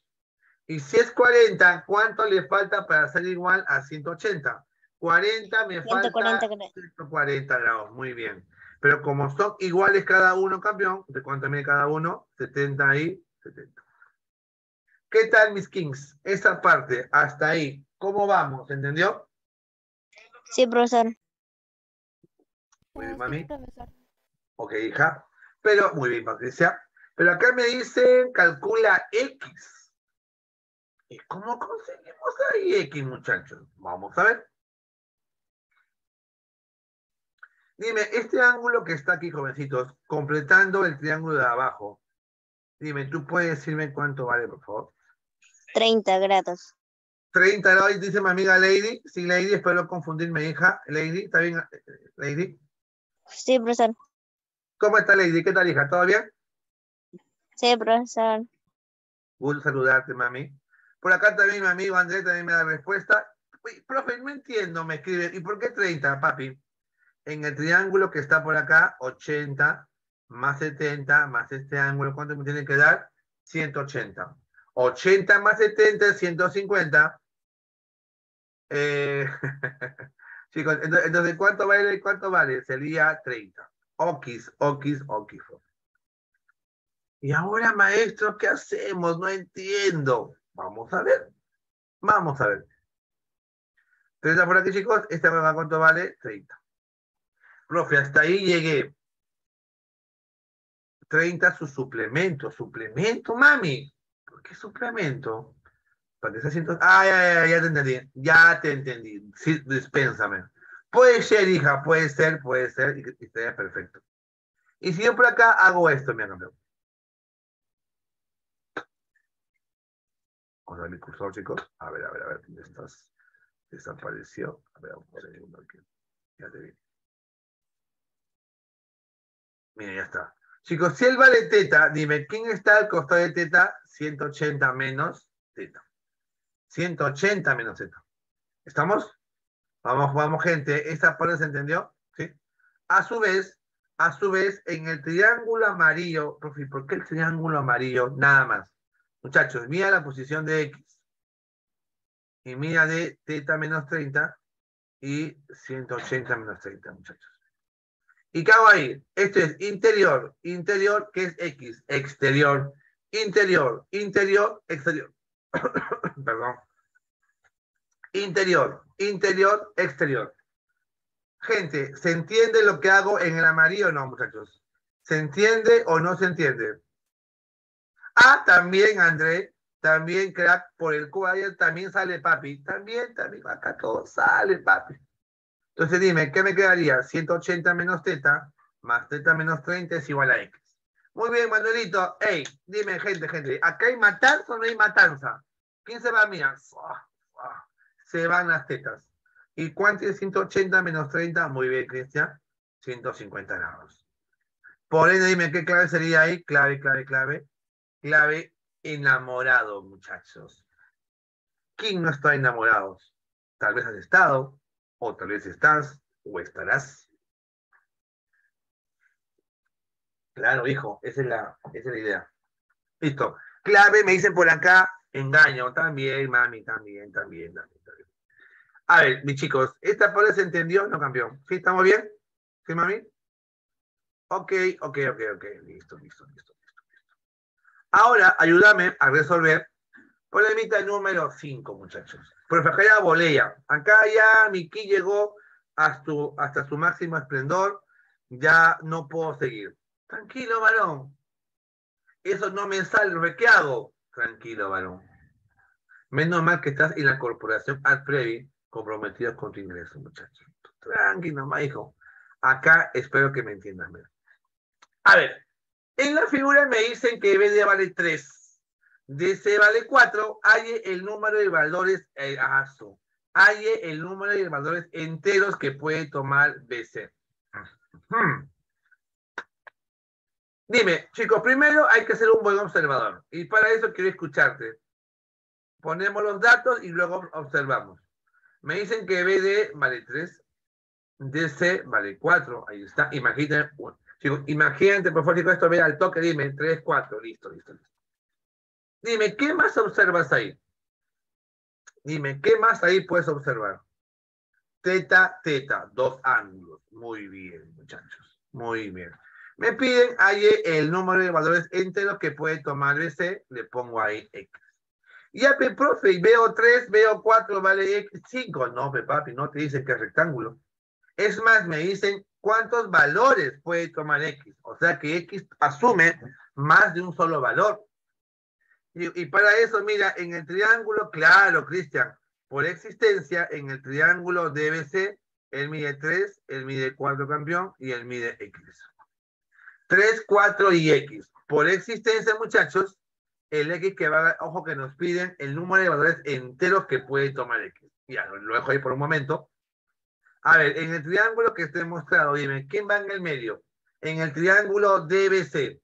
Y si es 40, ¿cuánto le falta para ser igual a 180? 40 me 140, falta 140 grados. Muy bien. Pero como son iguales cada uno, campeón, ¿de cuánto mide cada uno? 70 y 70. ¿Qué tal, mis kings? Esa parte, hasta ahí. ¿Cómo vamos? ¿Entendió? Sí, profesor. Muy bien, mami. Ok, hija. Pero, muy bien, Patricia. Pero acá me dicen, calcula X. ¿Y cómo conseguimos ahí X, muchachos? Vamos a ver. Dime, este ángulo que está aquí, jovencitos, completando el triángulo de abajo. Dime, ¿tú puedes decirme cuánto vale, por favor? 30 grados. 30 grados, dice mi amiga Lady. Sí, Lady, espero confundirme, hija. Lady, ¿está bien, Lady? Sí, profesor. ¿Cómo está, Lady? ¿Qué tal, hija? ¿Todo bien? Sí, profesor. Gusto saludarte, mami. Por acá también mi amigo Andrés también me da respuesta. Uy, profe, no entiendo, me escribe. ¿Y por qué 30, papi? en el triángulo que está por acá, 80 más 70 más este ángulo, ¿cuánto me tiene que dar? 180. 80 más 70 es 150. Eh, chicos, entonces, ¿cuánto vale? ¿Cuánto vale? Sería 30. Okis, okis, okis. Y ahora, maestro, ¿qué hacemos? No entiendo. Vamos a ver. Vamos a ver. 30 por aquí, chicos. Este cuánto vale? 30. Profe, hasta ahí llegué. 30 su suplemento. ¿Suplemento, mami? ¿Por qué suplemento? ¿Para qué se Ah, ya, ya, ya te entendí. Ya te entendí. Sí, dispénsame. Puede ser, hija, puede ser, puede ser, y, y estaría perfecto. Y si yo por acá hago esto, mi amigo. Vamos a ver mi cursor, chicos. A ver, a ver, a ver, ¿dónde estás? Desapareció. A ver, vamos ver uno aquí. Ya te vi. Mira, ya está. Chicos, si él vale teta, dime, ¿quién está al costado de teta? 180 menos teta. 180 menos teta. ¿Estamos? Vamos, vamos, gente. ¿Esta parte se entendió? ¿Sí? A su vez, a su vez, en el triángulo amarillo, profe, ¿por qué el triángulo amarillo? Nada más. Muchachos, mira la posición de X. Y mira de teta menos 30 y 180 menos 30, muchachos. ¿Y qué hago ahí? Esto es interior, interior, que es X, exterior, interior, interior, exterior. Perdón. Interior, interior, exterior. Gente, ¿se entiende lo que hago en el amarillo o no, muchachos? ¿Se entiende o no se entiende? Ah, también, André, también, crack, por el cual también sale papi. También, también, acá todo sale, papi. Entonces dime, ¿qué me quedaría? 180 menos teta más teta menos 30 es igual a x. Muy bien, Manuelito. Hey, dime, gente, gente, ¿acá hay matanza o no hay matanza? ¿Quién se va a mirar? Se van las tetas. ¿Y cuánto es 180 menos 30? Muy bien, Cristian. 150 grados. Por ende, dime, ¿qué clave sería ahí? Clave, clave, clave. Clave enamorado, muchachos. ¿Quién no está enamorado? Tal vez has estado, o tal vez estás o estarás. Claro, hijo, esa es la, esa es la idea. Listo. Clave, me dicen por acá, engaño. También, mami, también, también, también. A ver, mis chicos, ¿esta parte se entendió? No cambió. ¿Sí? ¿Estamos bien? ¿Sí, mami? Ok, ok, ok, ok. Listo, listo, listo, listo. Ahora, ayúdame a resolver problemita número 5, muchachos. Profe, acá ya volea. Acá ya mi ki llegó hasta, su- hasta su máximo esplendor. Ya no puedo seguir. Tranquilo, varón. Eso no me sale. ¿Qué hago? Tranquilo, varón. Menos mal que estás en la corporación Alprevi comprometido con tu ingreso, muchachos. Tranquilo, ma, hijo. Acá espero que me entiendan. mira. A ver, en la figura me dicen que BD vale 3. DC vale 4. Hay el número de valores, eh, aso. Hay el número de valores enteros que puede tomar BC. Hmm. Dime, chicos, primero hay que ser un buen observador. Y para eso quiero escucharte. Ponemos los datos y luego observamos. Me dicen que BD vale 3. DC vale 4. Ahí está. Imagínate, chicos, imagínate, por favor, chicos, esto vea al toque. Dime, 3, 4. Listo, listo, listo. Dime, ¿qué más observas ahí? Dime, ¿qué más ahí puedes observar? Teta, teta, dos ángulos. Muy bien, muchachos. Muy bien. Me piden ahí el número de valores enteros que puede tomar BC. Le pongo ahí X. Ya, pe, profe, veo 3, veo 4, vale X, 5. No, pe, papi, no te dicen que es rectángulo. Es más, me dicen cuántos valores puede tomar X. O sea que X asume más de un solo valor. Y, y para eso, mira, en el triángulo, claro, Cristian, por existencia, en el triángulo DBC, él mide 3, él mide 4 campeón y él mide X. 3, 4 y X. Por existencia, muchachos, el X que va, ojo que nos piden el número de valores enteros que puede tomar X. Ya, lo, dejo ahí por un momento. A ver, en el triángulo que esté mostrado, dime, ¿quién va en el medio? En el triángulo DBC,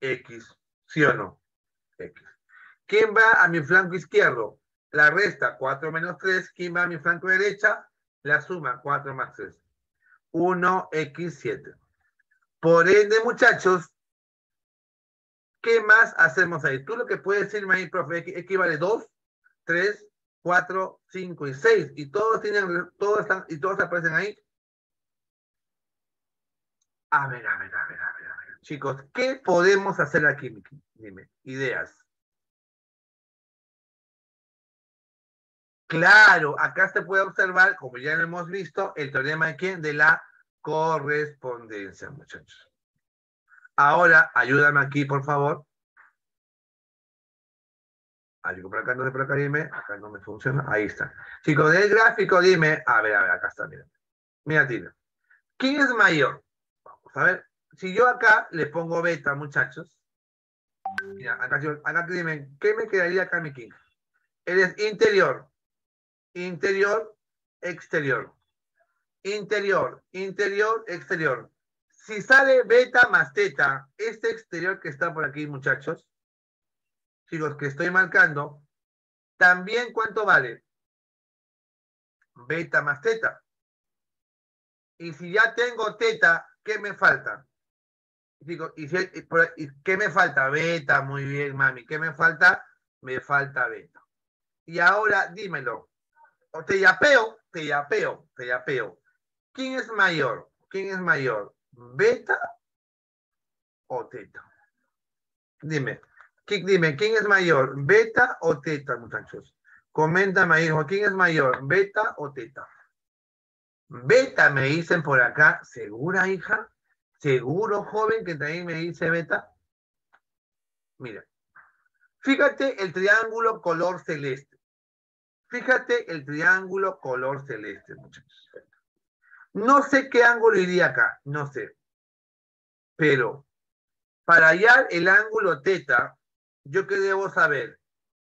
X, ¿sí o no? X. ¿Quién va a mi flanco izquierdo? La resta, 4 menos 3. ¿Quién va a mi flanco derecha? La suma, 4 más 3. 1x7. Por ende, muchachos, ¿qué más hacemos ahí? Tú lo que puedes decirme ahí, profe, X, X vale 2, 3, 4, 5 y 6. Y todos tienen, todos están, y todos aparecen ahí. A ver, a ver, a ver, a ver, a ver. Chicos, ¿qué podemos hacer aquí? Dime, ideas. Claro, acá se puede observar, como ya lo hemos visto, el teorema de quién? De la correspondencia, muchachos. Ahora, ayúdame aquí, por favor. Algo por acá, no sé por acá, dime. Acá no me funciona. Ahí está. Chicos, del gráfico, dime. A ver, a ver, acá está, mira. Mira, Tina. ¿Quién es mayor? Vamos a ver. Si yo acá le pongo beta, muchachos. Mira, acá, acá dime, ¿qué me quedaría acá, mi king? Él es interior, interior, exterior. Interior, interior, exterior. Si sale beta más teta, este exterior que está por aquí, muchachos, chicos, que estoy marcando, también cuánto vale? Beta más teta. Y si ya tengo teta, ¿qué me falta? Digo, ¿y, si- y por- y qué me falta? Beta, muy bien, mami. ¿Qué me falta? Me falta beta. Y ahora dímelo. O te yapeo, te yapeo, te yapeo. ¿Quién es mayor? ¿Quién es mayor? ¿Beta o teta? Dime, ¿qui- dime, ¿quién es mayor? ¿Beta o teta, muchachos? Coméntame, hijo, ¿quién es mayor? ¿Beta o teta? Beta me dicen por acá, ¿segura, hija? ¿Seguro, joven, que también me dice beta? Mira, fíjate el triángulo color celeste. Fíjate el triángulo color celeste, muchachos. No sé qué ángulo iría acá, no sé. Pero para hallar el ángulo teta, ¿yo qué debo saber?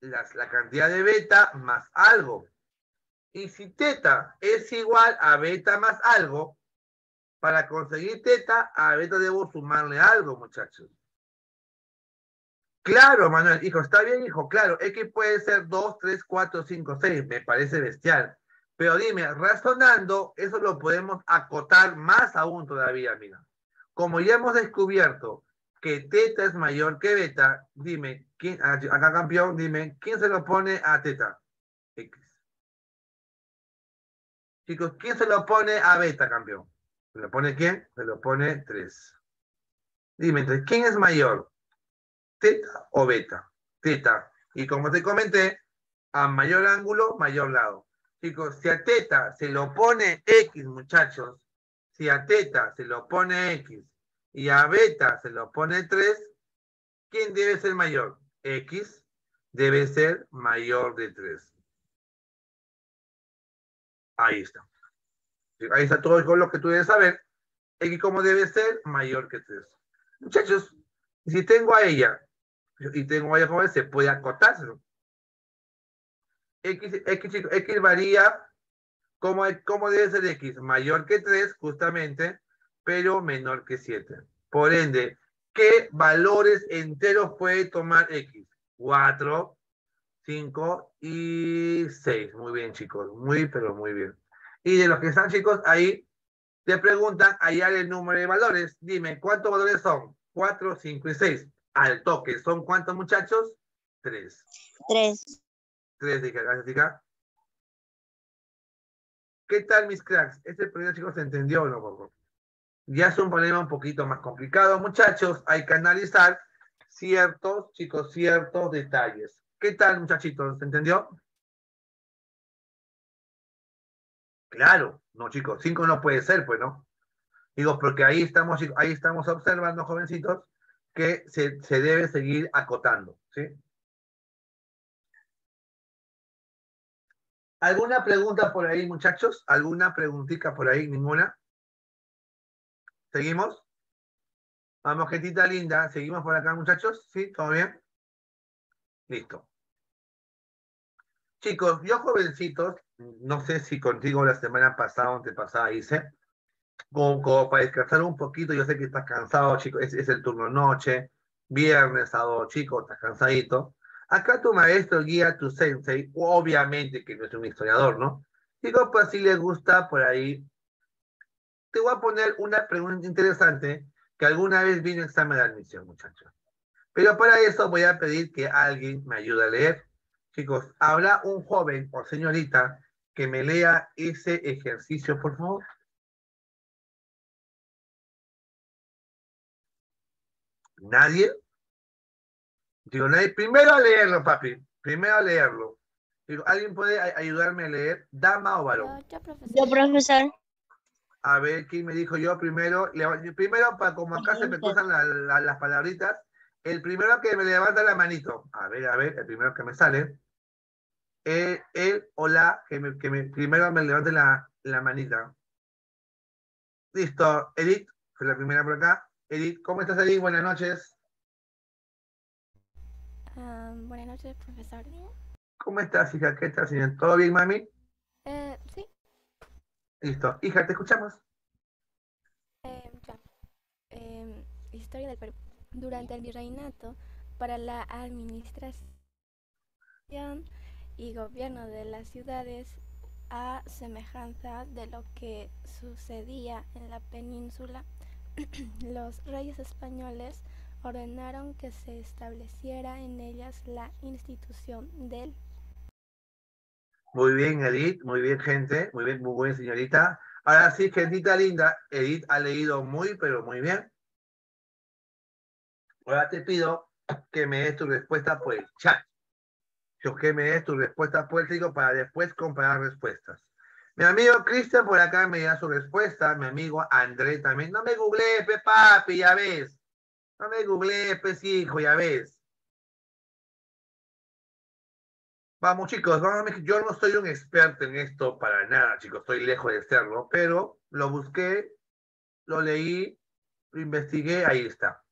Las- la cantidad de beta más algo. Y si teta es igual a beta más algo, para conseguir teta, a beta debo sumarle algo, muchachos. Claro, Manuel, hijo, está bien, hijo, claro, X puede ser 2, 3, 4, 5, 6, me parece bestial. Pero dime, razonando, eso lo podemos acotar más aún todavía, mira. Como ya hemos descubierto que teta es mayor que beta, dime, ¿quién, acá campeón, dime, ¿quién se lo pone a teta? X. Chicos, ¿quién se lo pone a beta, campeón? ¿Se lo pone quién? Se lo pone 3. Dime, entonces, ¿quién es mayor? teta o beta. Teta. Y como te comenté, a mayor ángulo, mayor lado. Chicos, si a teta se lo pone X, muchachos, si a teta se lo pone X y a beta se lo pone 3, ¿quién debe ser mayor? X debe ser mayor de 3. Ahí está. Ahí está todo lo que tú debes saber. X como debe ser mayor que 3. Muchachos, si tengo a ella y tengo a ella como se puede acotárselo. X, X, X varía como, como debe ser X, mayor que 3 justamente, pero menor que 7. Por ende, ¿qué valores enteros puede tomar X? 4, 5 y 6. Muy bien, chicos. Muy, pero muy bien. Y de los que están, chicos, ahí te preguntan, allá el número de valores. Dime, ¿cuántos valores son? 4, 5 y 6. Al toque. ¿Son cuántos, muchachos? 3. 3. 3, dije. Gracias, hija. ¿Qué tal, mis cracks? Este problema, chicos, se entendió o? Ya es un problema un poquito más complicado, muchachos. Hay que analizar ciertos, chicos, ciertos detalles. ¿Qué tal, muchachitos? ¿Se entendió? Claro, no, chicos, 5 no puede ser, pues, ¿no? Digo, porque ahí estamos, ahí estamos observando, jovencitos, que se, se debe seguir acotando, ¿sí? ¿Alguna pregunta por ahí, muchachos? ¿Alguna preguntita por ahí? ¿Ninguna? ¿Seguimos? Vamos, gentita linda. ¿Seguimos por acá, muchachos? ¿Sí? ¿Todo bien? Listo. Chicos, yo jovencitos, no sé si contigo la semana pasada o antepasada hice, como, para descansar un poquito, yo sé que estás cansado, chicos, es, es el turno noche, viernes, sábado, chicos, estás cansadito. Acá tu maestro guía, tu sensei, obviamente que no es un historiador, ¿no? Digo, pues si le gusta por ahí, te voy a poner una pregunta interesante que alguna vez vino examen de admisión, muchachos. Pero para eso voy a pedir que alguien me ayude a leer. Chicos, ¿habrá un joven o señorita que me lea ese ejercicio, por favor? ¿Nadie? Digo, primero a leerlo, papi. Primero a leerlo. Digo, ¿alguien puede ayudarme a leer? ¿Dama o varón? Yo, profesor. A ver, ¿quién me dijo yo primero? Primero, para como acá se me cruzan las palabritas, el primero que me levanta la manito. A ver, a ver, el primero que me sale. Él, él o la, que, me, que me, primero me levante la, la manita. Listo. Edith, fue la primera por acá. Edith, ¿cómo estás, Edith? Buenas noches. Ah, buenas noches, profesor. ¿Cómo estás, hija? ¿Qué estás haciendo? ¿Todo bien, mami? Eh, sí. Listo. Hija, te escuchamos. Eh, ya. Eh, historia del Perú. Durante el virreinato, para la administración y gobierno de las ciudades, a semejanza de lo que sucedía en la península, los reyes españoles ordenaron que se estableciera en ellas la institución del... Muy bien, Edith, muy bien, gente, muy bien, muy buena señorita. Ahora sí, gentita linda, Edith ha leído muy, pero muy bien. Ahora te pido que me des tu respuesta por el chat. Yo que me des tu respuesta por el para después comparar respuestas. Mi amigo Cristian por acá me da su respuesta. Mi amigo André también. No me googleé, pe papi, ya ves. No me googleé, pues hijo, ya ves. Vamos, chicos, yo no soy un experto en esto para nada, chicos, estoy lejos de serlo, pero lo busqué, lo leí, lo investigué, ahí está.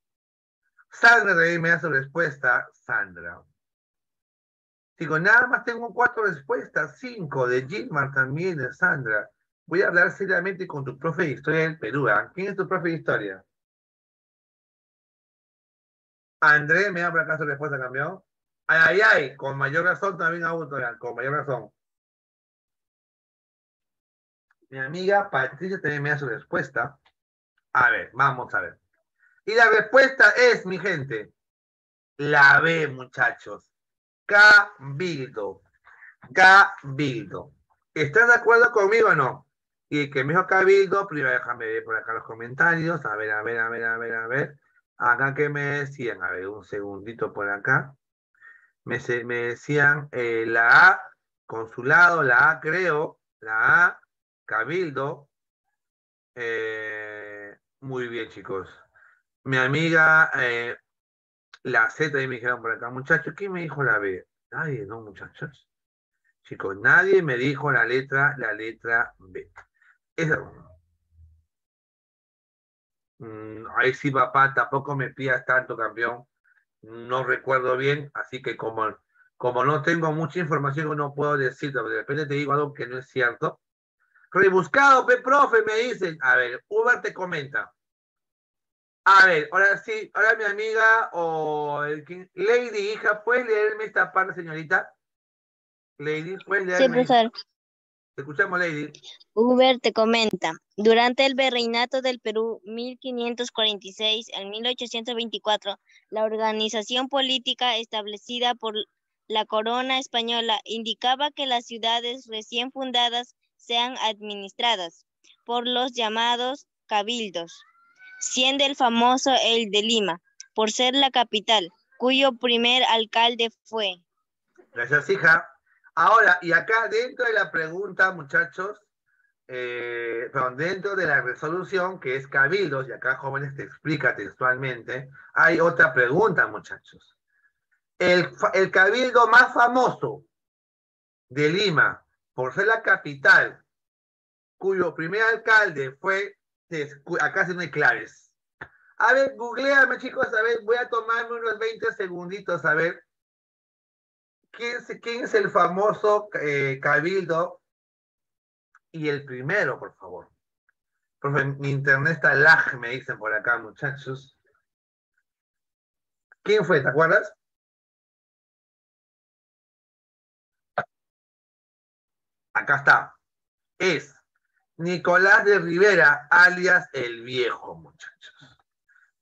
Sandra ahí me da su respuesta, Sandra. Digo, nada más tengo cuatro respuestas, cinco de Gilmar también, de Sandra. Voy a hablar seriamente con tu profe de historia del Perú. ¿ah? ¿Quién es tu profe de historia? Andrés me da por acá su respuesta, campeón. Ay, ay, ay, con mayor razón también auto, con mayor razón. Mi amiga Patricia también me da su respuesta. A ver, vamos a ver. Y la respuesta es, mi gente, la B, muchachos. Cabildo. Cabildo. ¿Estás de acuerdo conmigo o no? Y que me dijo Cabildo, primero déjame ver por acá los comentarios. A ver, a ver, a ver, a ver, a ver. Acá que me decían, a ver, un segundito por acá. Me, me decían eh, la A, consulado, la A creo, la A, cabildo. Eh, muy bien, chicos. Mi amiga, eh, la Z, también me dijeron por acá, muchachos, ¿quién me dijo la B? Nadie, no, muchachos. Chicos, nadie me dijo la letra, la letra B. Esa- Mm, ahí sí, papá, tampoco me pidas tanto, campeón. No recuerdo bien, así que como, como no tengo mucha información, no puedo decirte, de repente te digo algo que no es cierto. Rebuscado, pe profe, me dicen. A ver, Uber te comenta. A ver, ahora sí, ahora mi amiga o el Lady, hija, ¿puedes leerme esta parte, señorita? Lady, ¿puedes Sí, leerme? profesor. Te escuchamos, Lady. Uber te comenta. Durante el virreinato del Perú 1546 al 1824, la organización política establecida por la corona española indicaba que las ciudades recién fundadas sean administradas por los llamados cabildos, siendo el famoso el de Lima, por ser la capital, cuyo primer alcalde fue Gracias, hija. Ahora, y acá dentro de la pregunta, muchachos, eh, dentro de la resolución, que es cabildos, y acá jóvenes te explica textualmente, hay otra pregunta, muchachos. El, el cabildo más famoso de Lima, por ser la capital, cuyo primer alcalde fue, acá no hay claves. A ver, googleame, chicos, a ver, voy a tomarme unos 20 segunditos, a ver. ¿Quién es, el famoso eh, cabildo? Y el primero, por favor. Profe, mi internet está lag, me dicen por acá, muchachos. ¿Quién fue? ¿Te acuerdas? Acá está. Es Nicolás de Rivera, alias el viejo, muchachos.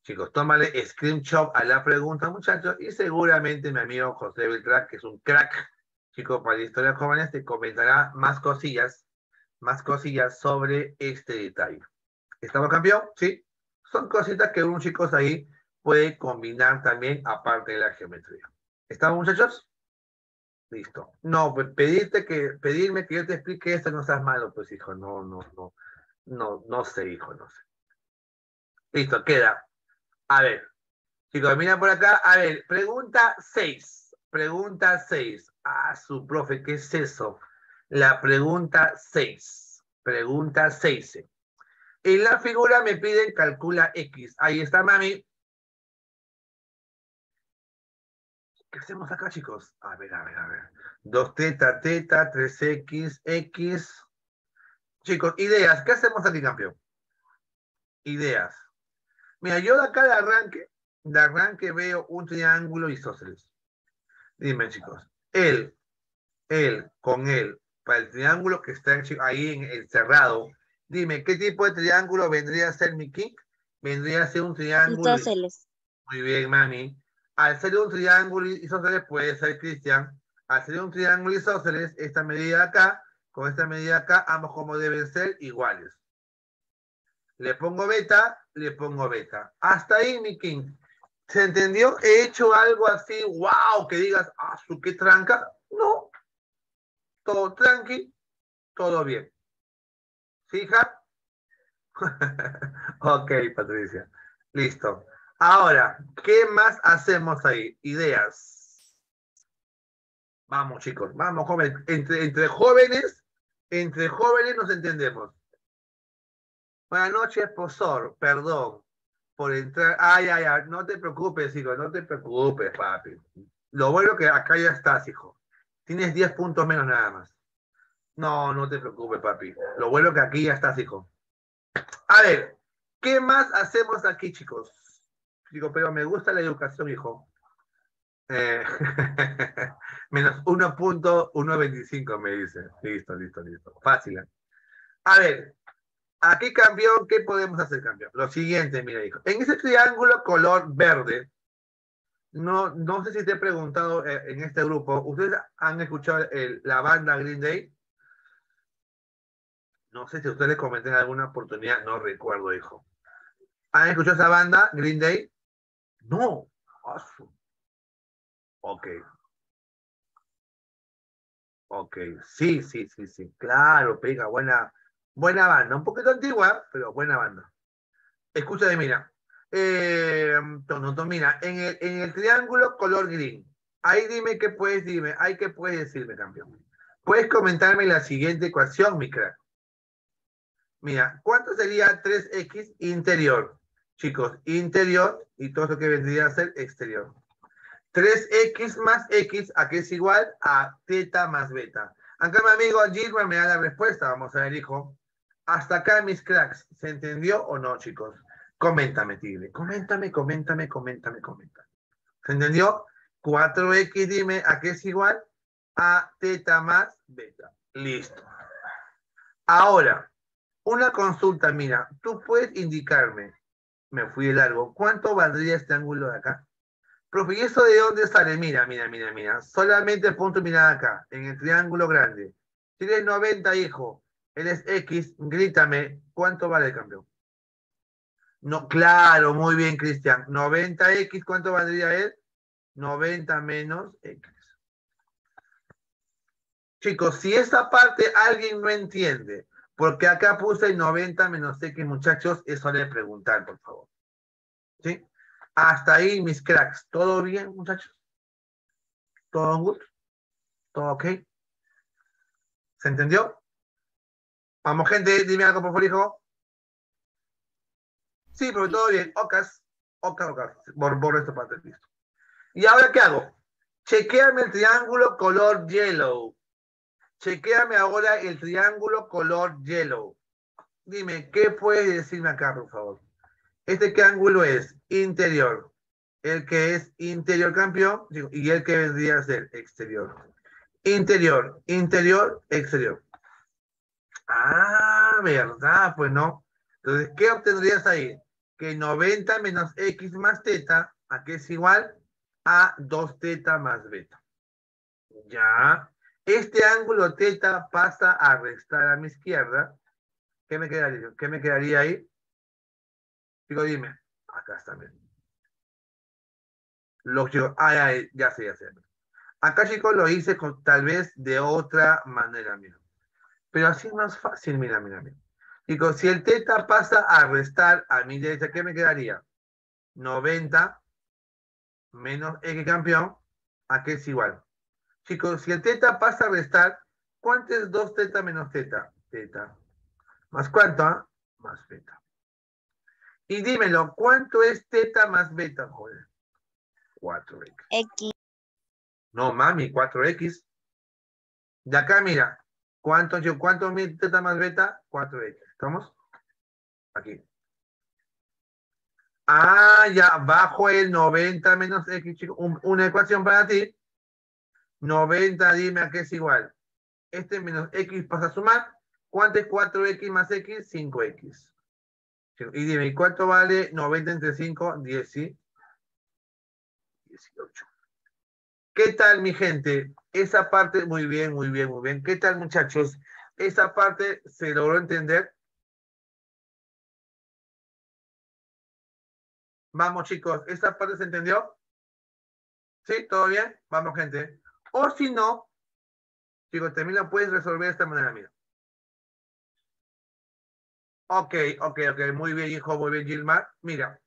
Chicos, tómale screenshot a la pregunta, muchachos, y seguramente mi amigo José Beltrán, que es un crack, chico, para la historia jóvenes, te comentará más cosillas, más cosillas sobre este detalle. ¿Estamos campeón? Sí. Son cositas que un chicos ahí puede combinar también aparte de la geometría. ¿Estamos, muchachos? Listo. No, pedirte que, pedirme que yo te explique esto no seas malo, pues hijo, no, no, no, no, no sé, hijo, no sé. Listo, queda. A ver, chicos, mira por acá. A ver, pregunta 6. Pregunta 6. Ah, su profe, ¿qué es eso? La pregunta 6. Pregunta 6. En la figura me piden calcula X. Ahí está, mami. ¿Qué hacemos acá, chicos? A ver, a ver, a ver. 2 teta, teta, 3x, x. Chicos, ideas. ¿Qué hacemos aquí, campeón? Ideas. Mira, yo de acá de arranque, de arranque veo un triángulo isósceles. Dime, chicos. Él, él, con él, para el triángulo que está ahí en el cerrado. Dime, ¿qué tipo de triángulo vendría a ser mi king? Vendría a ser un triángulo. isósceles. Muy bien, mami. Al ser un triángulo isósceles, puede ser Cristian. Al ser un triángulo isósceles, esta medida acá, con esta medida acá, ambos como deben ser iguales. Le pongo beta, le pongo beta. Hasta ahí, mi king. ¿Se entendió? ¿He hecho algo así, wow, que digas, ah, su qué tranca? No. Todo tranqui, todo bien. ¿Fija? ok, Patricia. Listo. Ahora, ¿qué más hacemos ahí? Ideas. Vamos, chicos, vamos, jóvenes. Entre, entre jóvenes, entre jóvenes nos entendemos. Buenas noches, profesor. Perdón por entrar. Ay, ay, ay, no te preocupes, hijo, no te preocupes, papi. Lo bueno que acá ya estás, hijo. Tienes 10 puntos menos nada más. No, no te preocupes, papi. Lo bueno que aquí ya estás, hijo. A ver, ¿qué más hacemos aquí, chicos? Digo, pero me gusta la educación, hijo. Eh, menos 1.125 me dice. Listo, listo, listo. Fácil. ¿eh? A ver, aquí, campeón, ¿qué podemos hacer, campeón? Lo siguiente, mira, hijo. En ese triángulo color verde, no, no sé si te he preguntado eh, en este grupo, ¿ustedes han escuchado la banda Green Day? No sé si ustedes les comenté en alguna oportunidad, no recuerdo, hijo. ¿Han escuchado esa banda, Green Day? No. Ok. Ok, sí, sí, sí, sí. Claro, pega, buena, buena banda. Un poquito antigua, pero buena banda. Escúchame, mira. Eh, mira, en el, en el triángulo color green. Ahí dime qué puedes, dime, ahí qué puedes decirme, campeón. Puedes comentarme la siguiente ecuación, mi crack. Mira, ¿cuánto sería 3x interior? Chicos, interior y todo lo que vendría a ser exterior. 3x más x, ¿a qué es igual? A teta más beta. Acá mi amigo Gilbert me da la respuesta. Vamos a ver, hijo. Hasta acá, mis cracks. ¿Se entendió o no, chicos? Coméntame, Tigre. Coméntame, coméntame, coméntame, coméntame. ¿Se entendió? 4x, dime, ¿a qué es igual? A teta más beta. Listo. Ahora, una consulta, mira, tú puedes indicarme, me fui de largo, ¿cuánto valdría este ángulo de acá? Profe, ¿y eso de dónde sale? Mira, mira, mira, mira. Solamente punto mirada acá, en el triángulo grande. Si eres 90, hijo, él es X, grítame, ¿cuánto vale el campeón? No, claro, muy bien, Cristian. 90X, ¿cuánto valdría él? 90 menos X. Chicos, si esa parte alguien no entiende, porque acá puse 90 menos X, muchachos, eso le preguntar, por favor. ¿Sí? Hasta ahí, mis cracks. ¿Todo bien, muchachos? ¿Todo good? ¿Todo ok? ¿Se entendió? Vamos, gente, dime algo, por favor, hijo. Sí, pero todo bien. Ocas, ocas, ocas. Borro esta parte, listo. ¿Y ahora qué hago? Chequeame el triángulo color yellow. Chequeame ahora el triángulo color yellow. Dime, ¿qué puedes decirme acá, por favor? ¿Este qué ángulo es? Interior. El que es interior campeón y el que vendría a ser exterior. Interior, interior, exterior. Ah, verdad, pues no. Entonces, ¿qué obtendrías ahí? Que 90 menos x más teta, ¿a qué es igual? A 2 teta más beta. Ya. Este ángulo teta pasa a restar a mi izquierda. ¿Qué me quedaría, ¿Qué me quedaría ahí? Digo, dime. Acá está bien. Los chicos, ay, ya sé, ya sé. Acá, chicos, lo hice con, tal vez de otra manera, mira. Pero así es más fácil, mira, mira, mira. Chicos, si el teta pasa a restar a mi derecha, ¿qué me quedaría? 90 menos X campeón, ¿a qué es igual? Chicos, si el teta pasa a restar, ¿cuánto es 2 teta menos teta? Teta. ¿Más cuánto? Ah? Más beta. Y dímelo, ¿cuánto es teta más beta, joder? 4x. X. No, mami, 4x. De acá, mira. ¿Cuánto, yo, cuánto es teta más beta? 4x. ¿Estamos? Aquí. Ah, ya, bajo el 90 menos x, chicos. una ecuación para ti. 90, dime a qué es igual. Este menos x pasa a sumar. ¿Cuánto es 4x más x? 5x. Y dime, ¿y cuánto vale 90 entre 5? 10 y 18. ¿Qué tal, mi gente? Esa parte, muy bien, muy bien, muy bien. ¿Qué tal, muchachos? ¿Esa parte se logró entender? Vamos, chicos, ¿esa parte se entendió? ¿Sí? ¿Todo bien? Vamos, gente. O si no, chicos, también lo puedes resolver de esta manera, mira. Ok, ok, ok, muy bien, hijo, muy bien, Gilmar. Mira,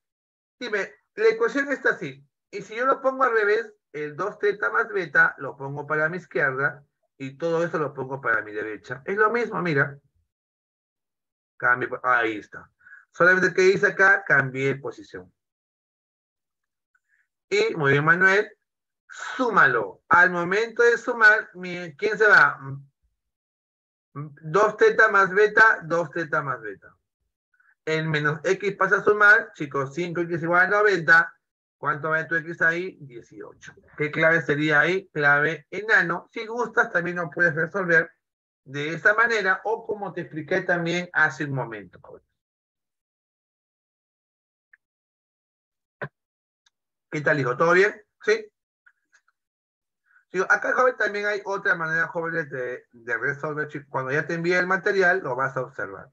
dime, la ecuación está así. Y si yo lo pongo al revés, el 2 teta más beta lo pongo para mi izquierda y todo eso lo pongo para mi derecha. Es lo mismo, mira. Cambio, ahí está. Solamente que hice acá, cambié posición. Y, muy bien, Manuel, súmalo. Al momento de sumar, ¿quién se va? 2 teta más beta, 2 teta más beta. El menos x pasa a sumar, chicos, 5x igual a 90. ¿Cuánto va tu x ahí? 18. ¿Qué clave sería ahí? Clave enano. Si gustas, también lo puedes resolver de esa manera o como te expliqué también hace un momento. ¿Qué tal, hijo? ¿Todo bien? ¿Sí? acá, joven, también hay otra manera, jóvenes, de, resolver. Cuando ya te envíe el material, lo vas a observar.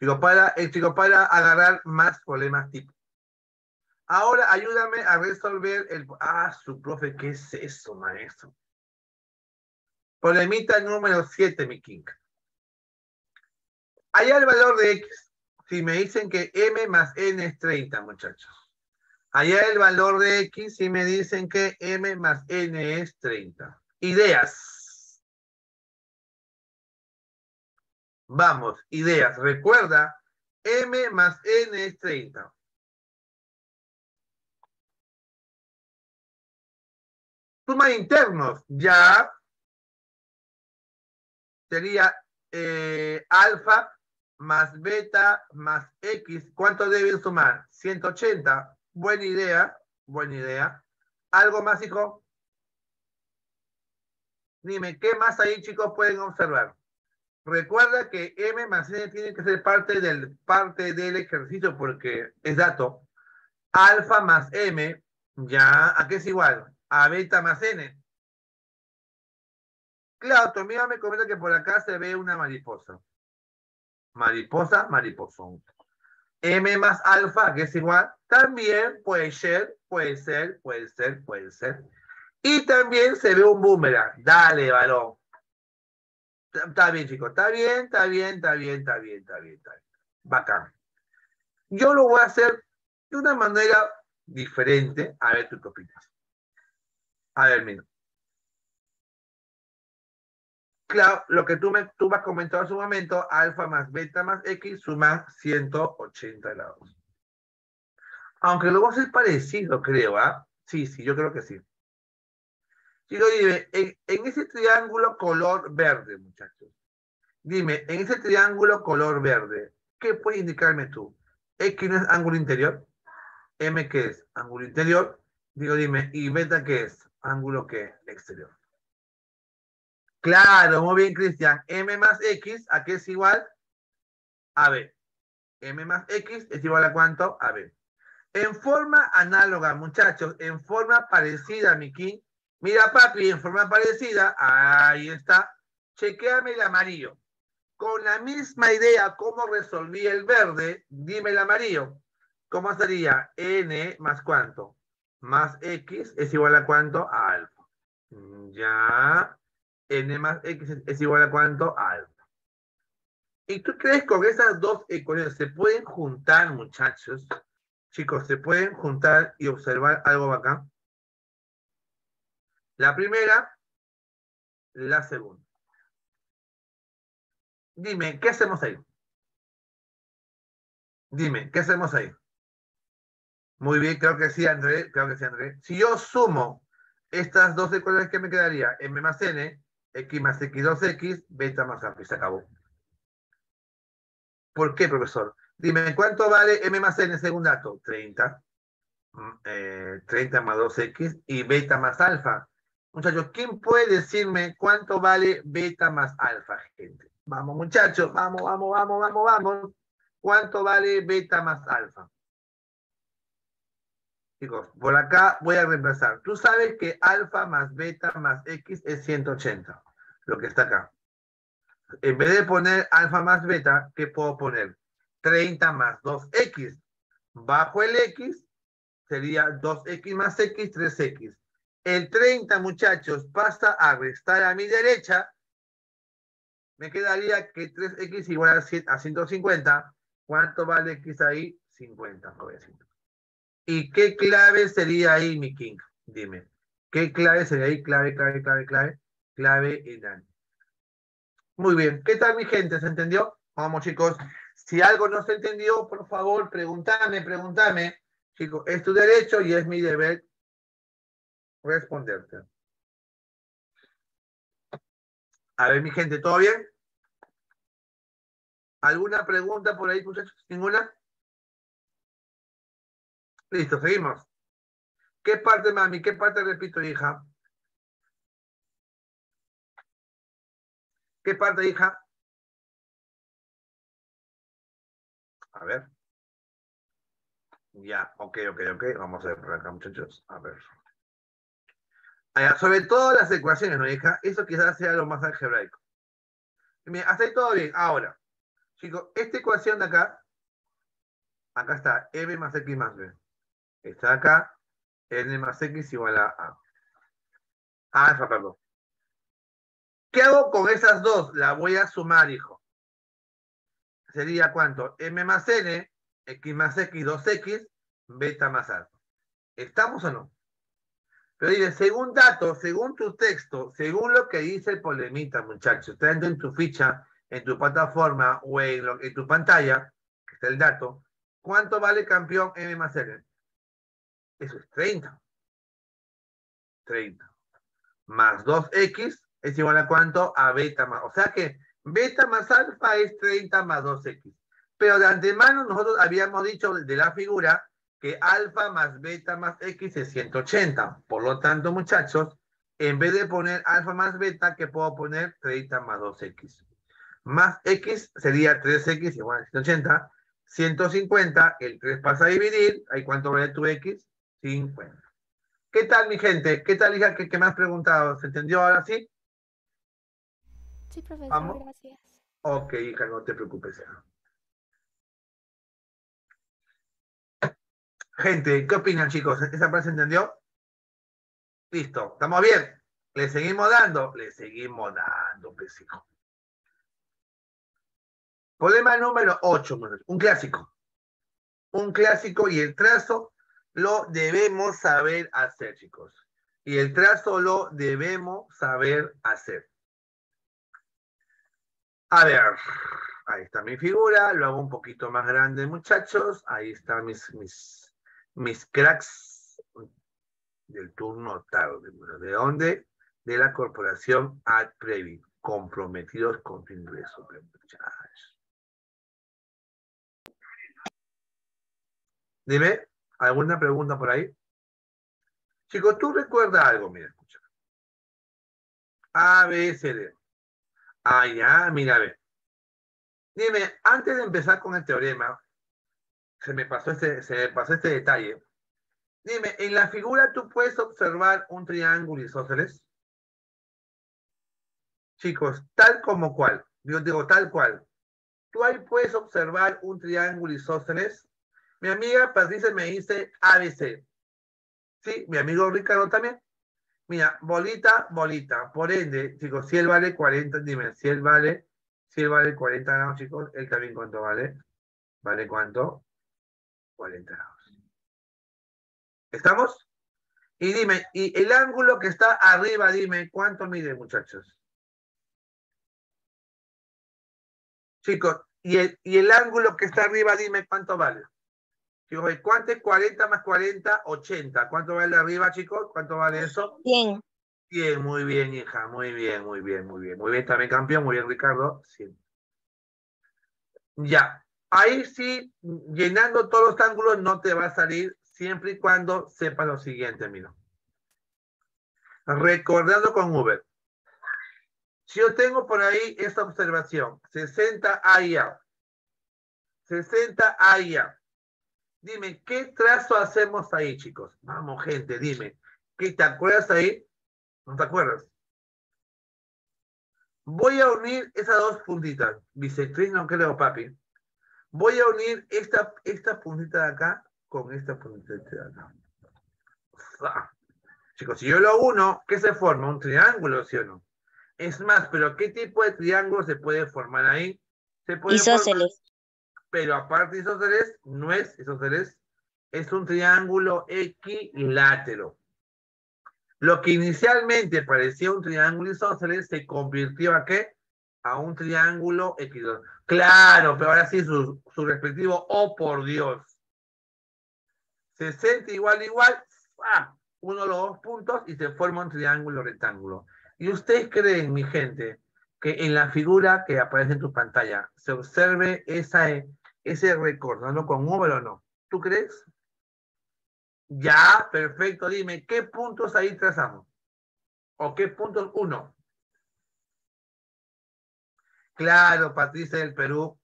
Digo, para, eh, para agarrar más problemas tipo. Ahora ayúdame a resolver el... Ah, su profe, ¿qué es eso, maestro? Polemita número 7, mi king. Allá el valor de x. Si me dicen que m más n es 30, muchachos. Allá el valor de x si me dicen que m más n es 30. Ideas. Vamos, ideas. Recuerda, m más n es 30. Suma internos, ya sería eh, alfa más beta más x. ¿Cuánto deben sumar? 180. Buena idea, buena idea. ¿Algo más, hijo? Dime, ¿qué más ahí, chicos, pueden observar? Recuerda que m más n tiene que ser parte del, parte del ejercicio porque es dato. Alfa más m, ya, ¿a qué es igual? A beta más n. Claro, tu amiga me comenta que por acá se ve una mariposa. Mariposa, mariposón. M más alfa, que es igual, también puede ser, puede ser, puede ser, puede ser. Y también se ve un boomerang. Dale, balón. Está bien, chicos. Está bien, está bien, está bien, está bien, está bien, está bien. Bacán. Yo lo voy a hacer de una manera diferente. A ver, tú qué opinas. A ver, mira. Claro, lo que tú me, tú me has comentado hace un momento, alfa más beta más x suma 180 grados. Aunque luego es parecido, creo, ¿ah? Sí, sí, yo creo que sí. Chico, dime, en, ese triángulo color verde, muchachos, dime, en ese triángulo color verde, ¿qué puedes indicarme tú? ¿X no es ángulo interior? ¿M qué es? Ángulo interior. Digo, dime, ¿y beta qué es? Ángulo qué? Exterior. Claro, muy bien, Cristian. M más X, ¿a qué es igual? A B. M más X es igual a cuánto? A B. En forma análoga, muchachos, en forma parecida, Miki. Mira, papi, en forma parecida, ahí está. Chequeame el amarillo. Con la misma idea, ¿cómo resolví el verde? Dime el amarillo. ¿Cómo sería? N más cuánto? Más X es igual a cuánto? A alfa. Ya n más x es igual a cuánto? A alfa. ¿Y tú crees que con esas dos ecuaciones se pueden juntar, muchachos? Chicos, ¿se pueden juntar y observar algo acá? La primera, la segunda. Dime, ¿qué hacemos ahí? Dime, ¿qué hacemos ahí? Muy bien, creo que sí, André, creo que sí, André. Si yo sumo estas dos ecuaciones, ¿qué me quedaría? M más N X más X2X, beta más alfa, y se acabó. ¿Por qué, profesor? Dime, ¿cuánto vale M más N según dato? 30. 30 más 2X y beta más alfa. Muchachos, ¿quién puede decirme cuánto vale beta más alfa, gente? Vamos, muchachos, vamos, vamos, vamos, vamos, vamos. ¿Cuánto vale beta más alfa? Chicos, por acá voy a reemplazar. Tú sabes que alfa más beta más x es 180 lo que está acá. En vez de poner alfa más beta, ¿qué puedo poner? 30 más 2x. Bajo el x sería 2x más x, 3x. El 30, muchachos, pasa a restar a mi derecha. Me quedaría que 3x igual a 150. ¿Cuánto vale x ahí? 50, ¿Y qué clave sería ahí, mi king? Dime. ¿Qué clave sería ahí? Clave, clave, clave, clave clave en Muy bien. ¿Qué tal, mi gente? ¿Se entendió? Vamos, chicos. Si algo no se entendió, por favor, pregúntame, pregúntame. Chicos, es tu derecho y es mi deber responderte. A ver, mi gente, ¿todo bien? ¿Alguna pregunta por ahí, muchachos? ¿Ninguna? Listo, seguimos. ¿Qué parte, mami? ¿Qué parte repito, hija? ¿Qué parte, hija? A ver. Ya, ok, ok, ok. Vamos a ver por acá, muchachos. A ver. sobre todo las ecuaciones, ¿no, hija? Eso quizás sea lo más algebraico. Mira, hasta ahí todo bien. Ahora, chicos, esta ecuación de acá, acá está, m más x más b. Está acá. N más X igual a A. Alfa, perdón. ¿Qué hago con esas dos? La voy a sumar, hijo. Sería cuánto? M más N, X más X, 2X, beta más alfa. ¿Estamos o no? Pero dice, según datos, según tu texto, según lo que dice el polemita, muchachos, está en tu ficha, en tu plataforma o en, tu pantalla, que está el dato, ¿cuánto vale campeón M más N? Eso es 30. 30. Más 2X es igual a cuánto? A beta más. O sea que beta más alfa es 30 más 2X. Pero de antemano nosotros habíamos dicho de la figura que alfa más beta más X es 180. Por lo tanto, muchachos, en vez de poner alfa más beta, que puedo poner 30 más 2X. Más X sería 3X igual a 180. 150, el 3 pasa a dividir. ¿Ahí cuánto vale tu X? 50. ¿Qué tal, mi gente? ¿Qué tal, hija? ¿Qué, me has preguntado? ¿Se entendió ahora sí? Sí, profesor, gracias. Ok, hija, no te preocupes. Gente, ¿qué opinan, chicos? ¿Esa frase se entendió? Listo, ¿estamos bien? ¿Le seguimos dando? Le seguimos dando, pesico. Problema número 8, un clásico. Un clásico y el trazo lo debemos saber hacer, chicos. Y el trazo lo debemos saber hacer. A ver, ahí está mi figura, lo hago un poquito más grande, muchachos. Ahí están mis, mis, mis cracks del turno tarde. ¿De dónde? De la corporación AdPrevi, comprometidos con su ingreso. Dime. ¿Alguna pregunta por ahí? Chicos, tú recuerda algo, mira, escucha. A, B, C, D. Ah, ya, mira, a ver. Dime, antes de empezar con el teorema, se me pasó este, se me pasó este detalle. Dime, en la figura tú puedes observar un triángulo isósceles. Chicos, tal como cual. Yo digo tal cual. Tú ahí puedes observar un triángulo isósceles. Mi amiga Patricia me dice ABC. Sí, mi amigo Ricardo también. Mira, bolita, bolita. Por ende, chicos, si él vale 40, dime, si él vale, si él vale 40 grados, chicos, él también cuánto vale. ¿Vale cuánto? 40 grados. ¿Estamos? Y dime, y el ángulo que está arriba, dime, ¿cuánto mide, muchachos? Chicos, y el, y el ángulo que está arriba, dime, ¿cuánto vale? Chicos, ¿cuánto es 40 más 40? 80. ¿Cuánto vale arriba, chicos? ¿Cuánto vale eso? 100. 100, muy bien, hija. Muy bien, muy bien, muy bien. Muy bien, también campeón. Muy bien, Ricardo. 100. Ya. Ahí sí, llenando todos los ángulos no te va a salir siempre y cuando sepa lo siguiente, mira. Recordando con Uber. Si yo tengo por ahí esta observación, 60 AIA. 60 AIA. Dime, ¿qué trazo hacemos ahí, chicos? Vamos, gente, dime. ¿Qué te acuerdas ahí? ¿No te acuerdas? Voy a unir esas dos puntitas. Bisectriz no creo, papi. Voy a unir esta, esta puntita de acá con esta puntita de acá. Chicos, si yo lo uno, ¿qué se forma? ¿Un triángulo, sí o no? Es más, pero ¿qué tipo de triángulo se puede formar ahí? Se puede Isósceles pero aparte de no es isósceles, es un triángulo equilátero. Lo que inicialmente parecía un triángulo isósceles se convirtió a qué? A un triángulo equilátero. Claro, pero ahora sí su, su respectivo, oh por Dios. 60 igual igual, ¡ah! uno de los dos puntos y se forma un triángulo rectángulo. ¿Y ustedes creen, mi gente, que en la figura que aparece en tu pantalla se observe esa, ese recordando con Uber o no. ¿Tú crees? Ya, perfecto. Dime, ¿qué puntos ahí trazamos? ¿O qué puntos? Uno. Claro, Patricia del Perú.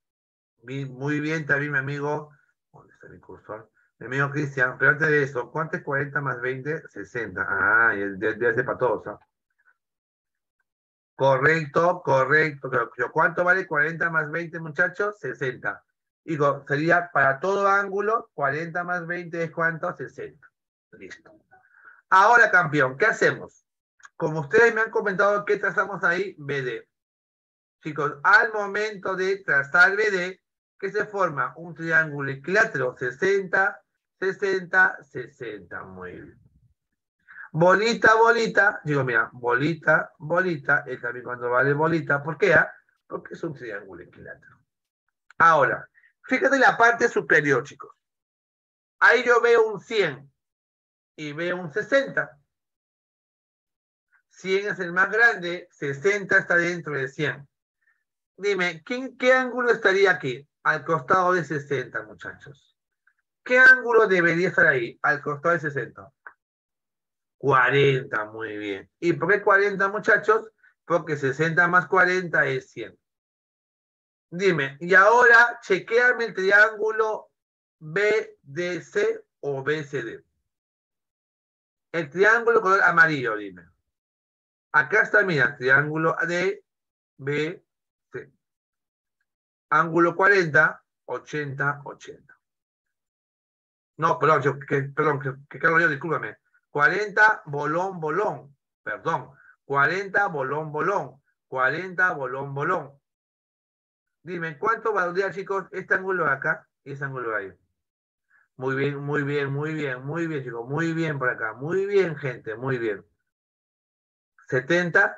Muy bien también, mi amigo. ¿Dónde está mi cursor? Mi amigo Cristian. Pero antes de eso, ¿cuánto es 40 más 20? 60. Ah, y el de, ser para todos. ¿ah? Correcto, correcto. ¿Cuánto vale 40 más 20, muchachos? 60. Digo, sería para todo ángulo, 40 más 20 es cuánto? 60. Listo. Ahora, campeón, ¿qué hacemos? Como ustedes me han comentado, ¿qué trazamos ahí? BD. Chicos, al momento de trazar BD, ¿qué se forma? Un triángulo equilátero, 60, 60, 60. Muy bien. Bolita, bolita. Digo, mira, bolita, bolita. Es también cuando vale bolita. ¿Por qué? Ah? Porque es un triángulo equilátero. Ahora, fíjate la parte superior, chicos. Ahí yo veo un 100 y veo un 60. 100 es el más grande, 60 está dentro de 100. Dime, ¿qué ángulo estaría aquí? Al costado de 60, muchachos. ¿Qué ángulo debería estar ahí? Al costado de 60. 40, muy bien. ¿Y por qué 40, muchachos? Porque 60 más 40 es 100. Dime, y ahora chequeame el triángulo BDC o BCD. El triángulo color amarillo, dime. Acá está, mira, triángulo de B, C. Ángulo 40, 80, 80. No, perdón, yo, que, perdón, que, que yo, discúlpame. 40, bolón, bolón. Perdón. 40, bolón, bolón. 40, bolón, bolón. Dime, ¿cuánto valdría, chicos, este ángulo de acá y este ángulo de ahí? Muy bien, muy bien, muy bien, muy bien, chicos. Muy bien por acá. Muy bien, gente, muy bien. 70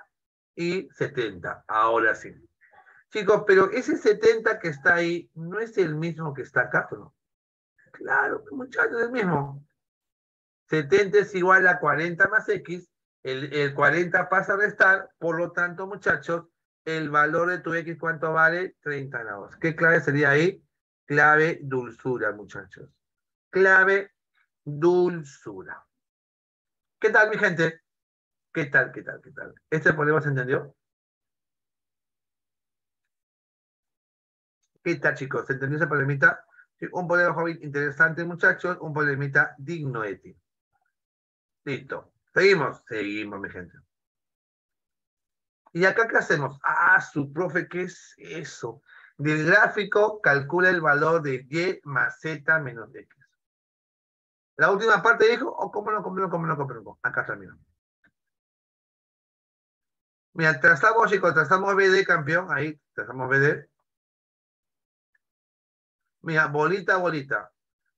y 70. Ahora sí. Chicos, pero ese 70 que está ahí no es el mismo que está acá, ¿no? Claro, muchachos, es el mismo. 70 es igual a 40 más X. El, el 40 pasa a restar. Por lo tanto, muchachos, el valor de tu X, ¿cuánto vale? 30 grados. ¿Qué clave sería ahí? Clave dulzura, muchachos. Clave dulzura. ¿Qué tal, mi gente? ¿Qué tal, qué tal, qué tal? ¿Este problema se entendió? ¿Qué tal, chicos? ¿Se entendió ese problemita? un problema interesante, muchachos. Un problemita digno de ti. Listo. Seguimos. Seguimos, mi gente. ¿Y acá qué hacemos? Ah, su profe, ¿qué es eso? Del gráfico calcula el valor de y más z menos x. La última parte dijo, oh, cómo no, cómo no, cómo no, cómo no. Acá termino. Mira, trazamos, chicos, trazamos BD, campeón. Ahí, trazamos BD. Mira, bolita, bolita.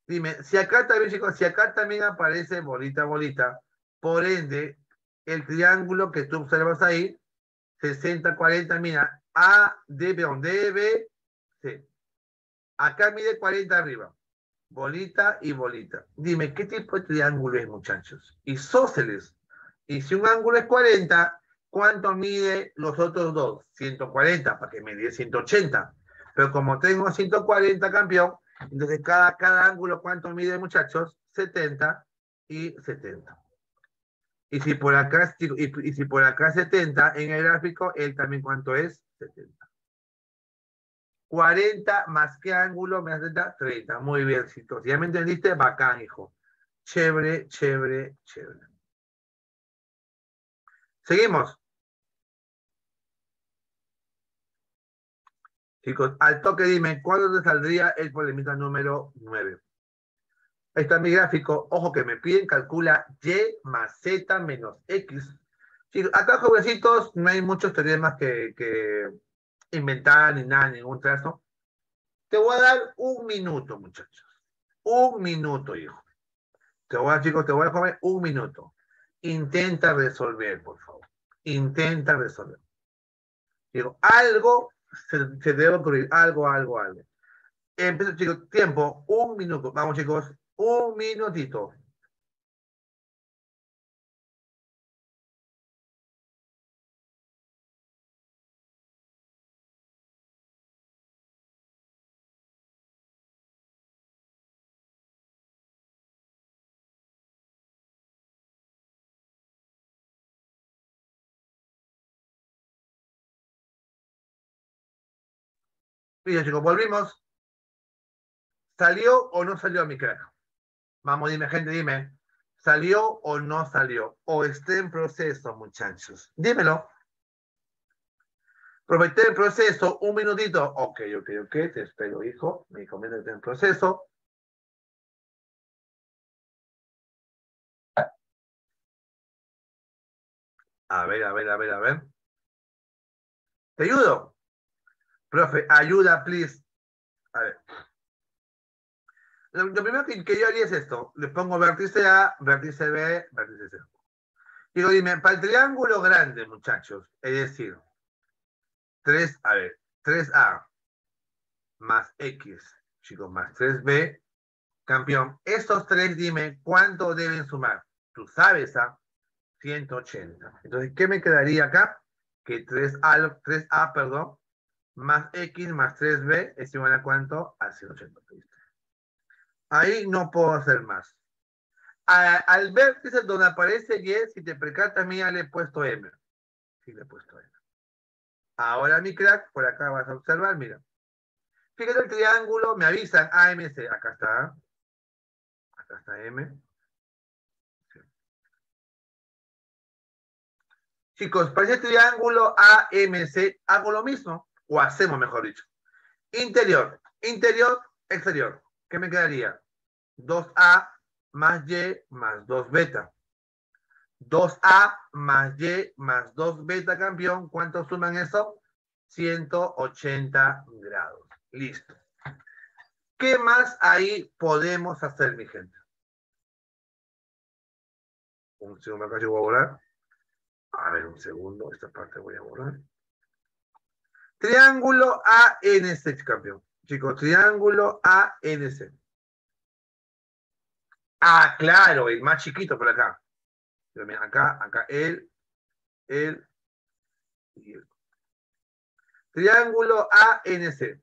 Dime, si acá también, chicos, si acá también aparece bolita, bolita, por ende, el triángulo que tú observas ahí 60, 40, mira, A, D, B, D, B, C. Acá mide 40 arriba. Bolita y bolita. Dime, ¿qué tipo de triángulo es, muchachos? Isósceles. Y si un ángulo es 40, ¿cuánto mide los otros dos? 140, para que me dé 180. Pero como tengo 140, campeón, entonces cada, cada ángulo, ¿cuánto mide, muchachos? 70 y 70. Y si por acá, y, si por acá 70 en el gráfico, él también cuánto es? 70. 40 más qué ángulo me hace 30. Muy bien, si ya me entendiste, bacán, hijo. Chévere, chévere, chévere. Seguimos. Chicos, al toque dime, ¿cuándo te saldría el polemita número 9? Ahí está mi gráfico. Ojo que me piden, calcula Y más Z menos X. acá, jovencitos, no hay muchos teoremas que, que inventar ni nada, ningún trazo. Te voy a dar un minuto, muchachos. Un minuto, hijo. Te voy a, chicos, te voy a comer un minuto. Intenta resolver, por favor. Intenta resolver. Digo, algo se, se debe ocurrir. Algo, algo, algo. Empiezo, chicos. Tiempo. Un minuto. Vamos, chicos. Un minutito. Bien, chicos, volvimos. ¿Salió o no salió mi crack? Vamos, dime, gente, dime. ¿Salió o no salió? ¿O está en proceso, muchachos? Dímelo. Prometer el proceso, un minutito. Ok, ok, ok, te espero, hijo. Me comenta el proceso. A ver, a ver, a ver, a ver. ¿Te ayudo? Profe, ayuda, please. A ver. Lo, primero que, yo haría es esto. Le pongo vértice A, vértice B, vértice C. Digo, dime, para el triángulo grande, muchachos, es decir, 3, a ver, 3A más X, chicos, más 3B, campeón. Estos tres, dime, ¿cuánto deben sumar? Tú sabes, ¿ah? 180. Entonces, ¿qué me quedaría acá? Que 3A, 3A, perdón, más X más 3B es igual a cuánto? A 180. Ahí no puedo hacer más. al vértice donde aparece Y, si te percatas, mira, le he puesto M. Sí, le he puesto M. Ahora, mi crack, por acá vas a observar, mira. Fíjate el triángulo, me avisan, AMC, acá está. Acá está M. Chicos, para ese triángulo AMC hago lo mismo, o hacemos mejor dicho. Interior, interior, exterior. ¿Qué me quedaría? 2A más Y más 2 beta. 2A más Y más 2 beta campeón. ¿Cuánto suman eso? 180 grados. Listo. ¿Qué más ahí podemos hacer, mi gente? Un segundo, acá yo voy a borrar. A ver, un segundo, esta parte voy a borrar. Triángulo ANC, campeón. Chicos, triángulo ANC. Ah, claro, el más chiquito por acá. Acá, acá, y él. Triángulo ANC.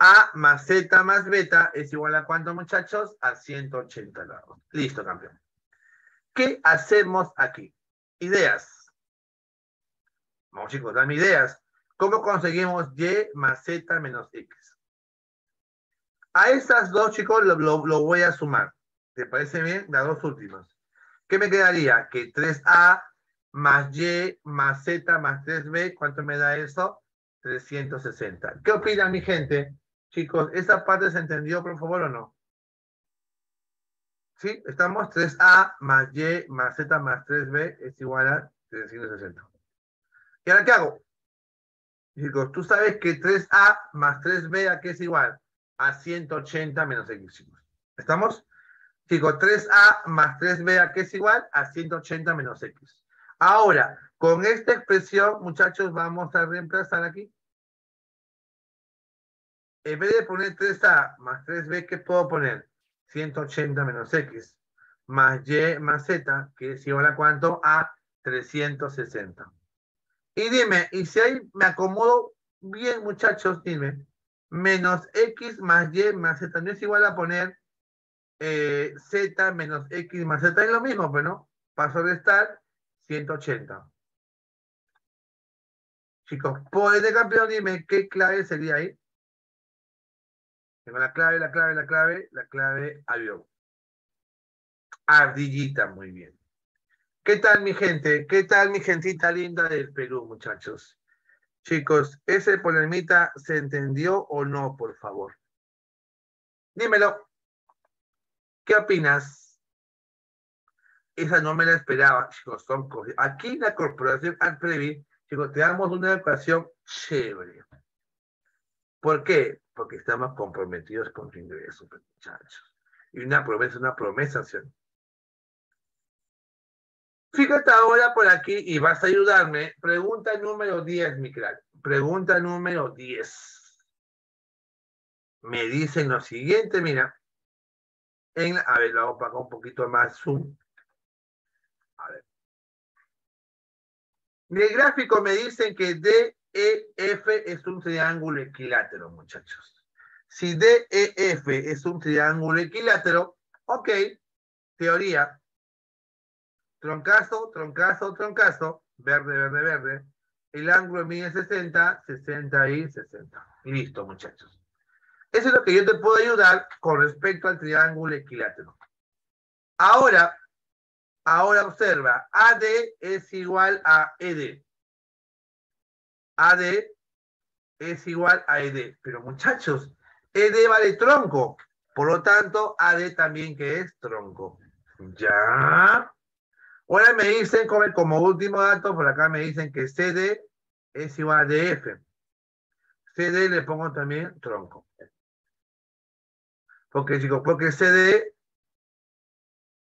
A más Z más beta es igual a cuánto, muchachos? A 180 grados. Listo, campeón. ¿Qué hacemos aquí? Ideas. Vamos chicos, dame ideas. ¿Cómo conseguimos Y más Z menos X? A esas dos, chicos, lo, voy a sumar. ¿Te parece bien? Las dos últimas. ¿Qué me quedaría? Que 3A más Y más Z más 3B, ¿cuánto me da eso? 360. ¿Qué opinan mi gente? Chicos, ¿esa parte se entendió, por favor, o no? ¿Sí? Estamos 3A más Y más Z más 3B es igual a 360. ¿Y ahora qué hago? Chicos, tú sabes que 3A más 3B a qué es igual? A 180 menos X. ¿Estamos? Chicos, 3A más 3B a qué es igual? A 180 menos X. Ahora, con esta expresión, muchachos, vamos a reemplazar aquí. En vez de poner 3A más 3B, ¿qué puedo poner? 180 menos X. Más Y más Z, que es igual a cuánto? A 360. Y dime, y si ahí me acomodo bien, muchachos, dime, menos x más y más z, no es igual a poner eh, z menos x más z, es lo mismo, pero no, paso de estar 180. Chicos, por este campeón, dime qué clave sería ahí. Tengo la clave, la clave, la clave, la clave avión. Ardillita, muy bien. ¿Qué tal mi gente? ¿Qué tal mi gentita linda del Perú, muchachos? Chicos, ¿ese polemita se entendió o no, por favor? Dímelo. ¿Qué opinas? Esa no me la esperaba, chicos. Son Aquí en la corporación Alprevi, chicos, te damos una educación chévere. ¿Por qué? Porque estamos comprometidos con tu ingreso, muchachos. Y una promesa, una promesa, ¿sí? Fíjate ahora por aquí y vas a ayudarme. Pregunta número 10, mi crack. Pregunta número 10. Me dicen lo siguiente, mira. En, a ver, lo hago para un poquito más zoom. A ver. En el gráfico me dicen que DEF es un triángulo equilátero, muchachos. Si DEF es un triángulo equilátero, ok, teoría, Troncazo, troncazo, troncazo, verde, verde, verde. El ángulo mide 60, 60 y 60. Y listo, muchachos. Eso es lo que yo te puedo ayudar con respecto al triángulo equilátero. Ahora, ahora observa, AD es igual a ED. AD es igual a ED. Pero muchachos, ED vale tronco. Por lo tanto, AD también que es tronco. Ya. Ahora me dicen, como, último dato, por acá me dicen que CD es igual a DF. CD le pongo también tronco. Porque, chicos, porque CD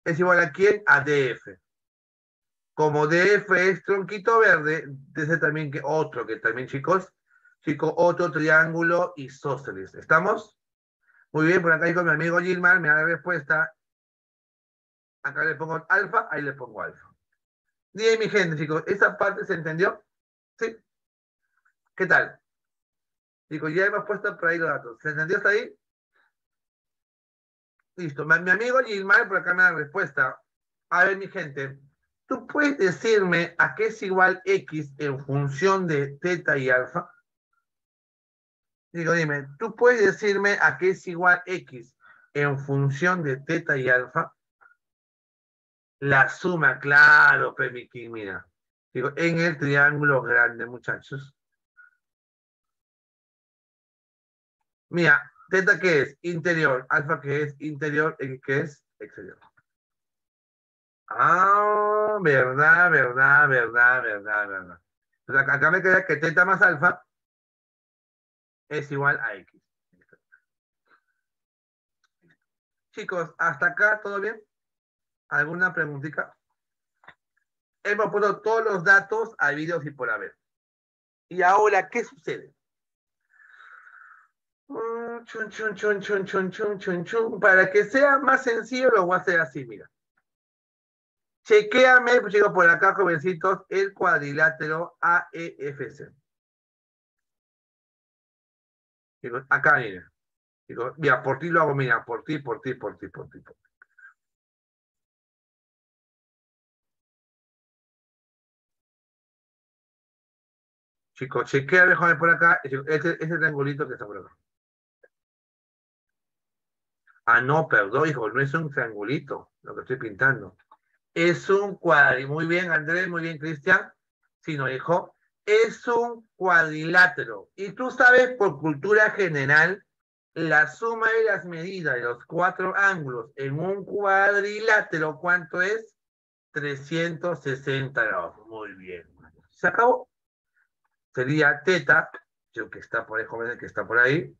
es igual a quién? A DF. Como DF es tronquito verde, dice también que otro, que también, chicos, chicos, otro triángulo isósceles. ¿Estamos? Muy bien, por acá dijo mi amigo Gilmar, me da la respuesta. Acá le pongo alfa, ahí le pongo alfa. Dime, mi gente, chicos, ¿esa parte se entendió? ¿Sí? ¿Qué tal? Chicos, ya hemos puesto por ahí los datos. ¿Se entendió hasta ahí? Listo. Mi, amigo Gilmar por acá me da la respuesta. A ver, mi gente, ¿tú puedes decirme a qué es igual X en función de teta y alfa? Digo, dime, ¿tú puedes decirme a qué es igual X en función de teta y alfa? La suma, claro, Pemiquín, mira. Digo, en el triángulo grande, muchachos. Mira, teta que es interior, alfa que es interior, X que es exterior. Ah, verdad, verdad, verdad, verdad, verdad. Pues acá me queda que teta más alfa es igual a X. Chicos, hasta acá, ¿todo bien? ¿Alguna preguntita? Hemos puesto todos los datos a videos y por haber. Y ahora, ¿qué sucede? Chun, chun, chun, chun, chun, chun, chun, chun. Para que sea más sencillo, lo voy a hacer así, mira. Chequéame, chicos, por acá, jovencitos, el cuadrilátero AEFC. acá, mira. mira, por ti lo hago, mira, por ti, por ti, por ti, por ti. Por ti. Chicos, chequea, déjame por acá, ese, ese triangulito que está por acá. Ah, no, perdón, hijo, no es un triangulito lo que estoy pintando. Es un cuadrilátero. Muy bien, Andrés, muy bien, Cristian. Sí, no, hijo. Es un cuadrilátero. Y tú sabes, por cultura general, la suma de las medidas de los cuatro ángulos en un cuadrilátero, ¿cuánto es? 360 grados. Muy bien. ¿Se acabó? Sería teta, que está por ahí, joven, que está por ahí.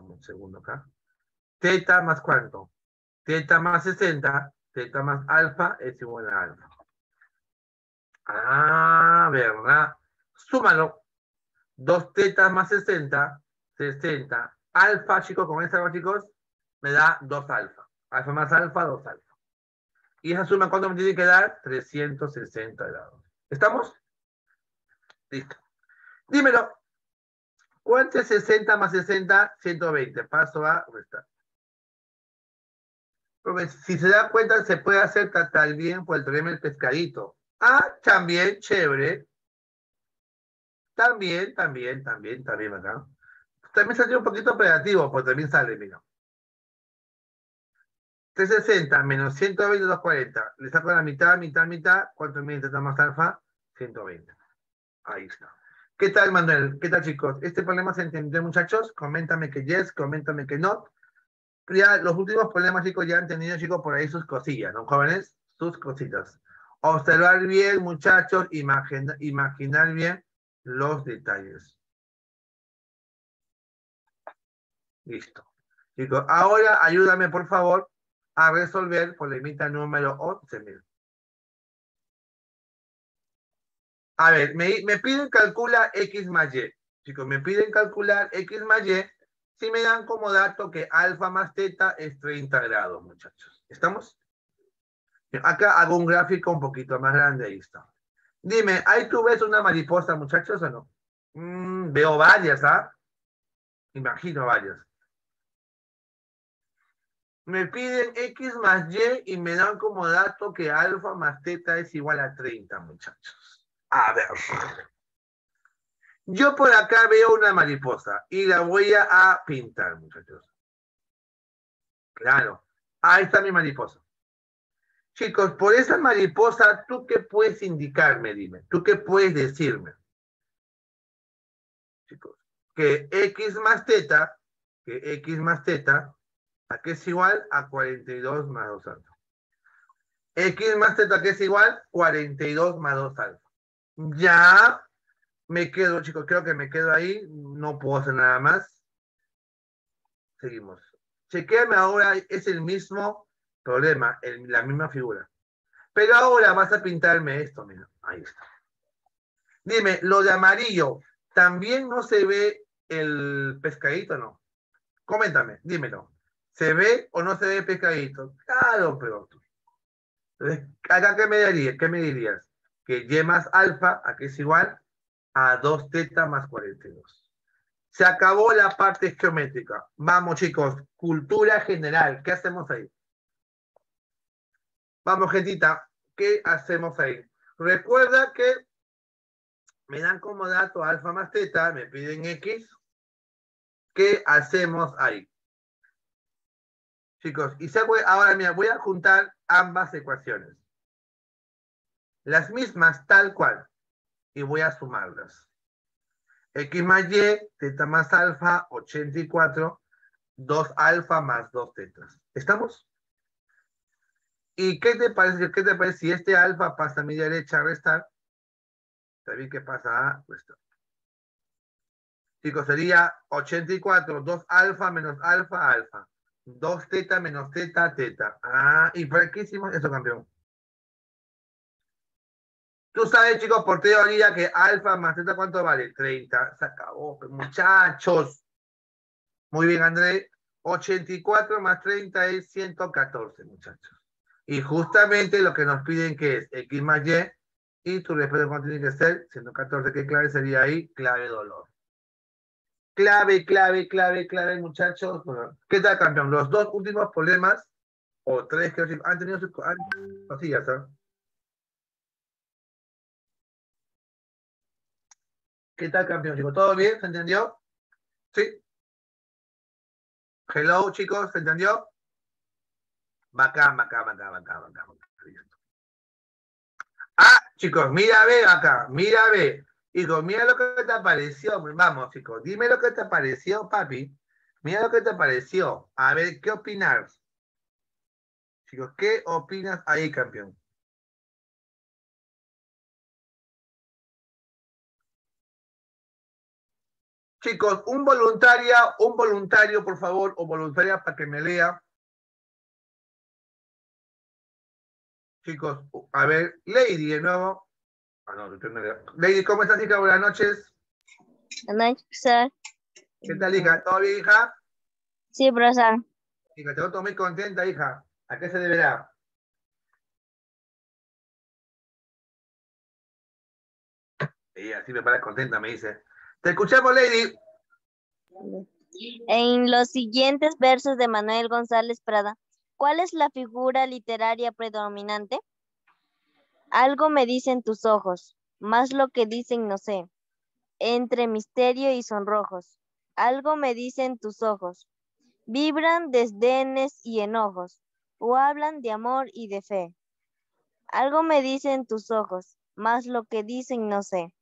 Un segundo acá. Teta más cuánto? Teta más 60, teta más alfa es igual a alfa. Ah, ¿verdad? Súmalo. Dos tetas más 60, 60. Alfa, chicos, con esta, chicos, me da dos alfa. Alfa más alfa, dos alfa. Y esa suma, ¿cuánto me tiene que dar? 360 grados. ¿Estamos? Listo. Dímelo. ¿Cuánto es 60 más 60? 120. Paso a restar. Si se da cuenta, se puede hacer tal bien por el teorema del pescadito. Ah, también, chévere. También, también, también, también acá. También salió un poquito operativo, pues también sale, mira. 360 menos 120, 240. Le saco la mitad, mitad, mitad. ¿Cuánto teta más alfa? 120. Ahí está. ¿Qué tal, Manuel? ¿Qué tal, chicos? ¿Este problema se entendió, muchachos? Coméntame que yes, coméntame que no. Ya los últimos problemas, chicos, ya han tenido, chicos, por ahí sus cosillas, ¿no, jóvenes? Sus cositas. Observar bien, muchachos, imaginar bien los detalles. Listo. Chicos, ahora ayúdame, por favor, a resolver problemita número 11. A ver, me, me piden calcular X más Y. Chicos, me piden calcular X más Y si me dan como dato que alfa más teta es 30 grados, muchachos. ¿Estamos? Acá hago un gráfico un poquito más grande, ahí está. Dime, ¿ahí tú ves una mariposa, muchachos, o no? Mm, veo varias, ¿ah? Imagino varias. Me piden X más Y y me dan como dato que alfa más teta es igual a 30, muchachos. A ver. Yo por acá veo una mariposa y la voy a pintar, muchachos. Claro. Ahí está mi mariposa. Chicos, por esa mariposa, ¿tú qué puedes indicarme? Dime. ¿Tú qué puedes decirme? chicos, que x más teta, que x más teta, ¿a qué es igual? A 42 más 2 alfa. x más teta, ¿qué es igual? 42 más 2 alfa. Ya me quedo, chicos, creo que me quedo ahí, no puedo hacer nada más. Seguimos. Chequeame ahora, es el mismo problema, la misma figura. Pero ahora vas a pintarme esto, mira, ahí está. Dime, lo de amarillo, ¿también no se ve el pescadito no? Coméntame, dímelo. ¿Se ve o no se ve el pescadito? Claro, pero Entonces, ¿acá qué me dirías? ¿Qué me dirías? Que y más alfa, ¿a qué es igual? A 2 teta más 42. Se acabó la parte geométrica. Vamos, chicos, cultura general. ¿Qué hacemos ahí? Vamos, gentita, ¿qué hacemos ahí? Recuerda que me dan como dato alfa más teta, me piden x. ¿Qué hacemos ahí? Chicos, y se ahora mira, voy a juntar ambas ecuaciones. Las mismas, tal cual. Y voy a sumarlas. X más Y, teta más alfa, 84, 2 alfa más 2 tetas. ¿Estamos? ¿Y qué te parece? ¿Qué te parece si este alfa pasa a mi derecha a restar? ¿También qué pasa a restar? Chicos, sería 84, 2 alfa menos alfa, alfa. 2 teta menos teta, teta. Ah, ¿y por qué hicimos eso, campeón? Tú sabes, chicos, por teoría que alfa más teta, ¿cuánto vale? 30. Se acabó, muchachos. Muy bien, André. 84 más 30 es 114, muchachos. Y justamente lo que nos piden que es X más Y, y tu respuesta cuánto tiene que ser, 114, ¿qué clave sería ahí? Clave dolor. Clave, clave, clave, clave, muchachos. ¿Qué tal, campeón? Los dos últimos problemas, o tres que han tenido sus cosillas, ¿sabes? ¿Qué tal, campeón, chicos? ¿Todo bien? ¿Se entendió? ¿Sí? Hello, chicos, ¿se entendió? Bacán, bacán, bacán, bacán, bacán. Ah, chicos, mira, ve acá, mira, ve. Hijo, mira lo que te pareció. Vamos, chicos, dime lo que te pareció, papi. Mira lo que te pareció. A ver, ¿qué opinas? Chicos, ¿qué opinas ahí, campeón? Chicos, un voluntaria, un voluntario, por favor, o voluntaria para que me lea. Chicos, a ver, Lady de nuevo. Ah, no, Lady, ¿cómo estás, hija? Buenas noches. Buenas noches, ¿Qué tal, hija? ¿Todo bien, hija? Sí, profesor. Hija, te noto muy contenta, hija. ¿A qué se deberá? Y así me parece contenta, me dice. Te escuchamos, Lady. En los siguientes versos de Manuel González Prada, ¿cuál es la figura literaria predominante? Algo me dicen tus ojos, más lo que dicen no sé, entre misterio y sonrojos. Algo me dicen tus ojos, vibran desdenes y enojos, o hablan de amor y de fe. Algo me dicen tus ojos, más lo que dicen no sé.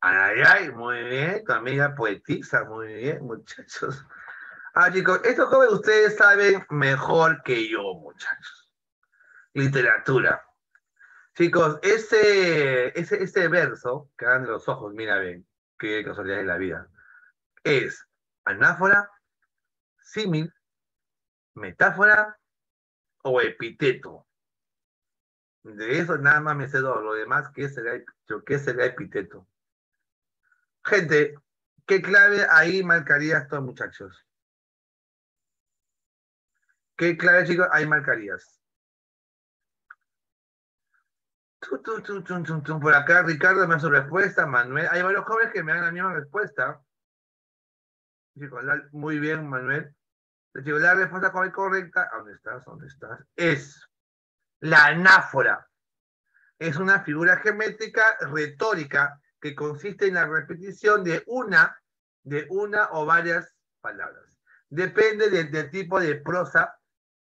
Ay, ay, muy bien, tu amiga poetiza, muy bien, muchachos. Ah, chicos, estos jóvenes ustedes saben mejor que yo, muchachos. Literatura. Chicos, ese, ese, ese verso que dan los ojos, mira bien, qué casualidad de la vida, es anáfora, símil, metáfora o epíteto. De eso nada más me sé dos, lo demás, ¿qué será, qué será epíteto? Gente, ¿qué clave ahí marcarías estos muchachos? ¿Qué clave, chicos, ahí marcarías? Por acá Ricardo me da su respuesta, Manuel. Hay varios jóvenes que me dan la misma respuesta. muy bien, Manuel. la respuesta correcta, ¿dónde estás? ¿Dónde estás? Es la anáfora. Es una figura geométrica retórica que consiste en la repetición de una, de una o varias palabras. Depende del, tipo de prosa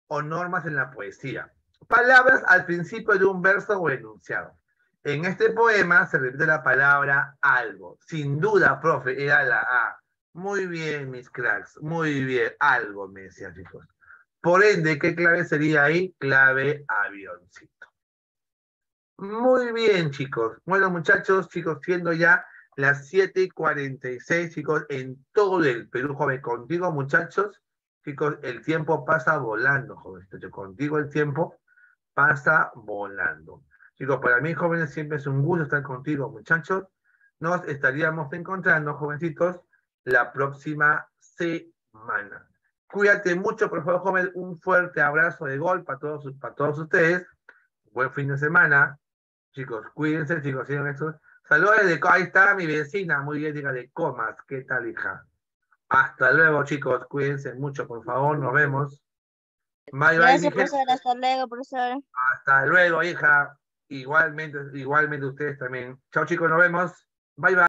o normas en la poesía. Palabras al principio de un verso o enunciado. En este poema se repite la palabra algo. Sin duda, profe, era la A. Muy bien, mis cracks. Muy bien. Algo, me decían, chicos. Por ende, ¿qué clave sería ahí? Clave avioncito. Muy bien, chicos. Bueno, muchachos, chicos, siendo ya las 7 y 46, chicos, en todo el Perú, joven. Contigo, muchachos, chicos, el tiempo pasa volando, joven. Contigo el tiempo pasa volando. Chicos, para mí, jóvenes, siempre es un gusto estar contigo, muchachos. Nos estaríamos encontrando, jovencitos, la próxima semana. Cuídate mucho, por favor, joven. Un fuerte abrazo de gol para todos, para todos ustedes. Buen fin de semana. Chicos, cuídense, chicos, sigan eso. Saludos de ahí está mi vecina, muy bien, diga de comas. ¿Qué tal, hija? Hasta luego, chicos. Cuídense mucho, por favor. Nos vemos. Bye, Gracias, profesor. Hasta luego, profesor. Hasta luego, hija. Igualmente, igualmente ustedes también. Chao, chicos. Nos vemos. Bye, bye.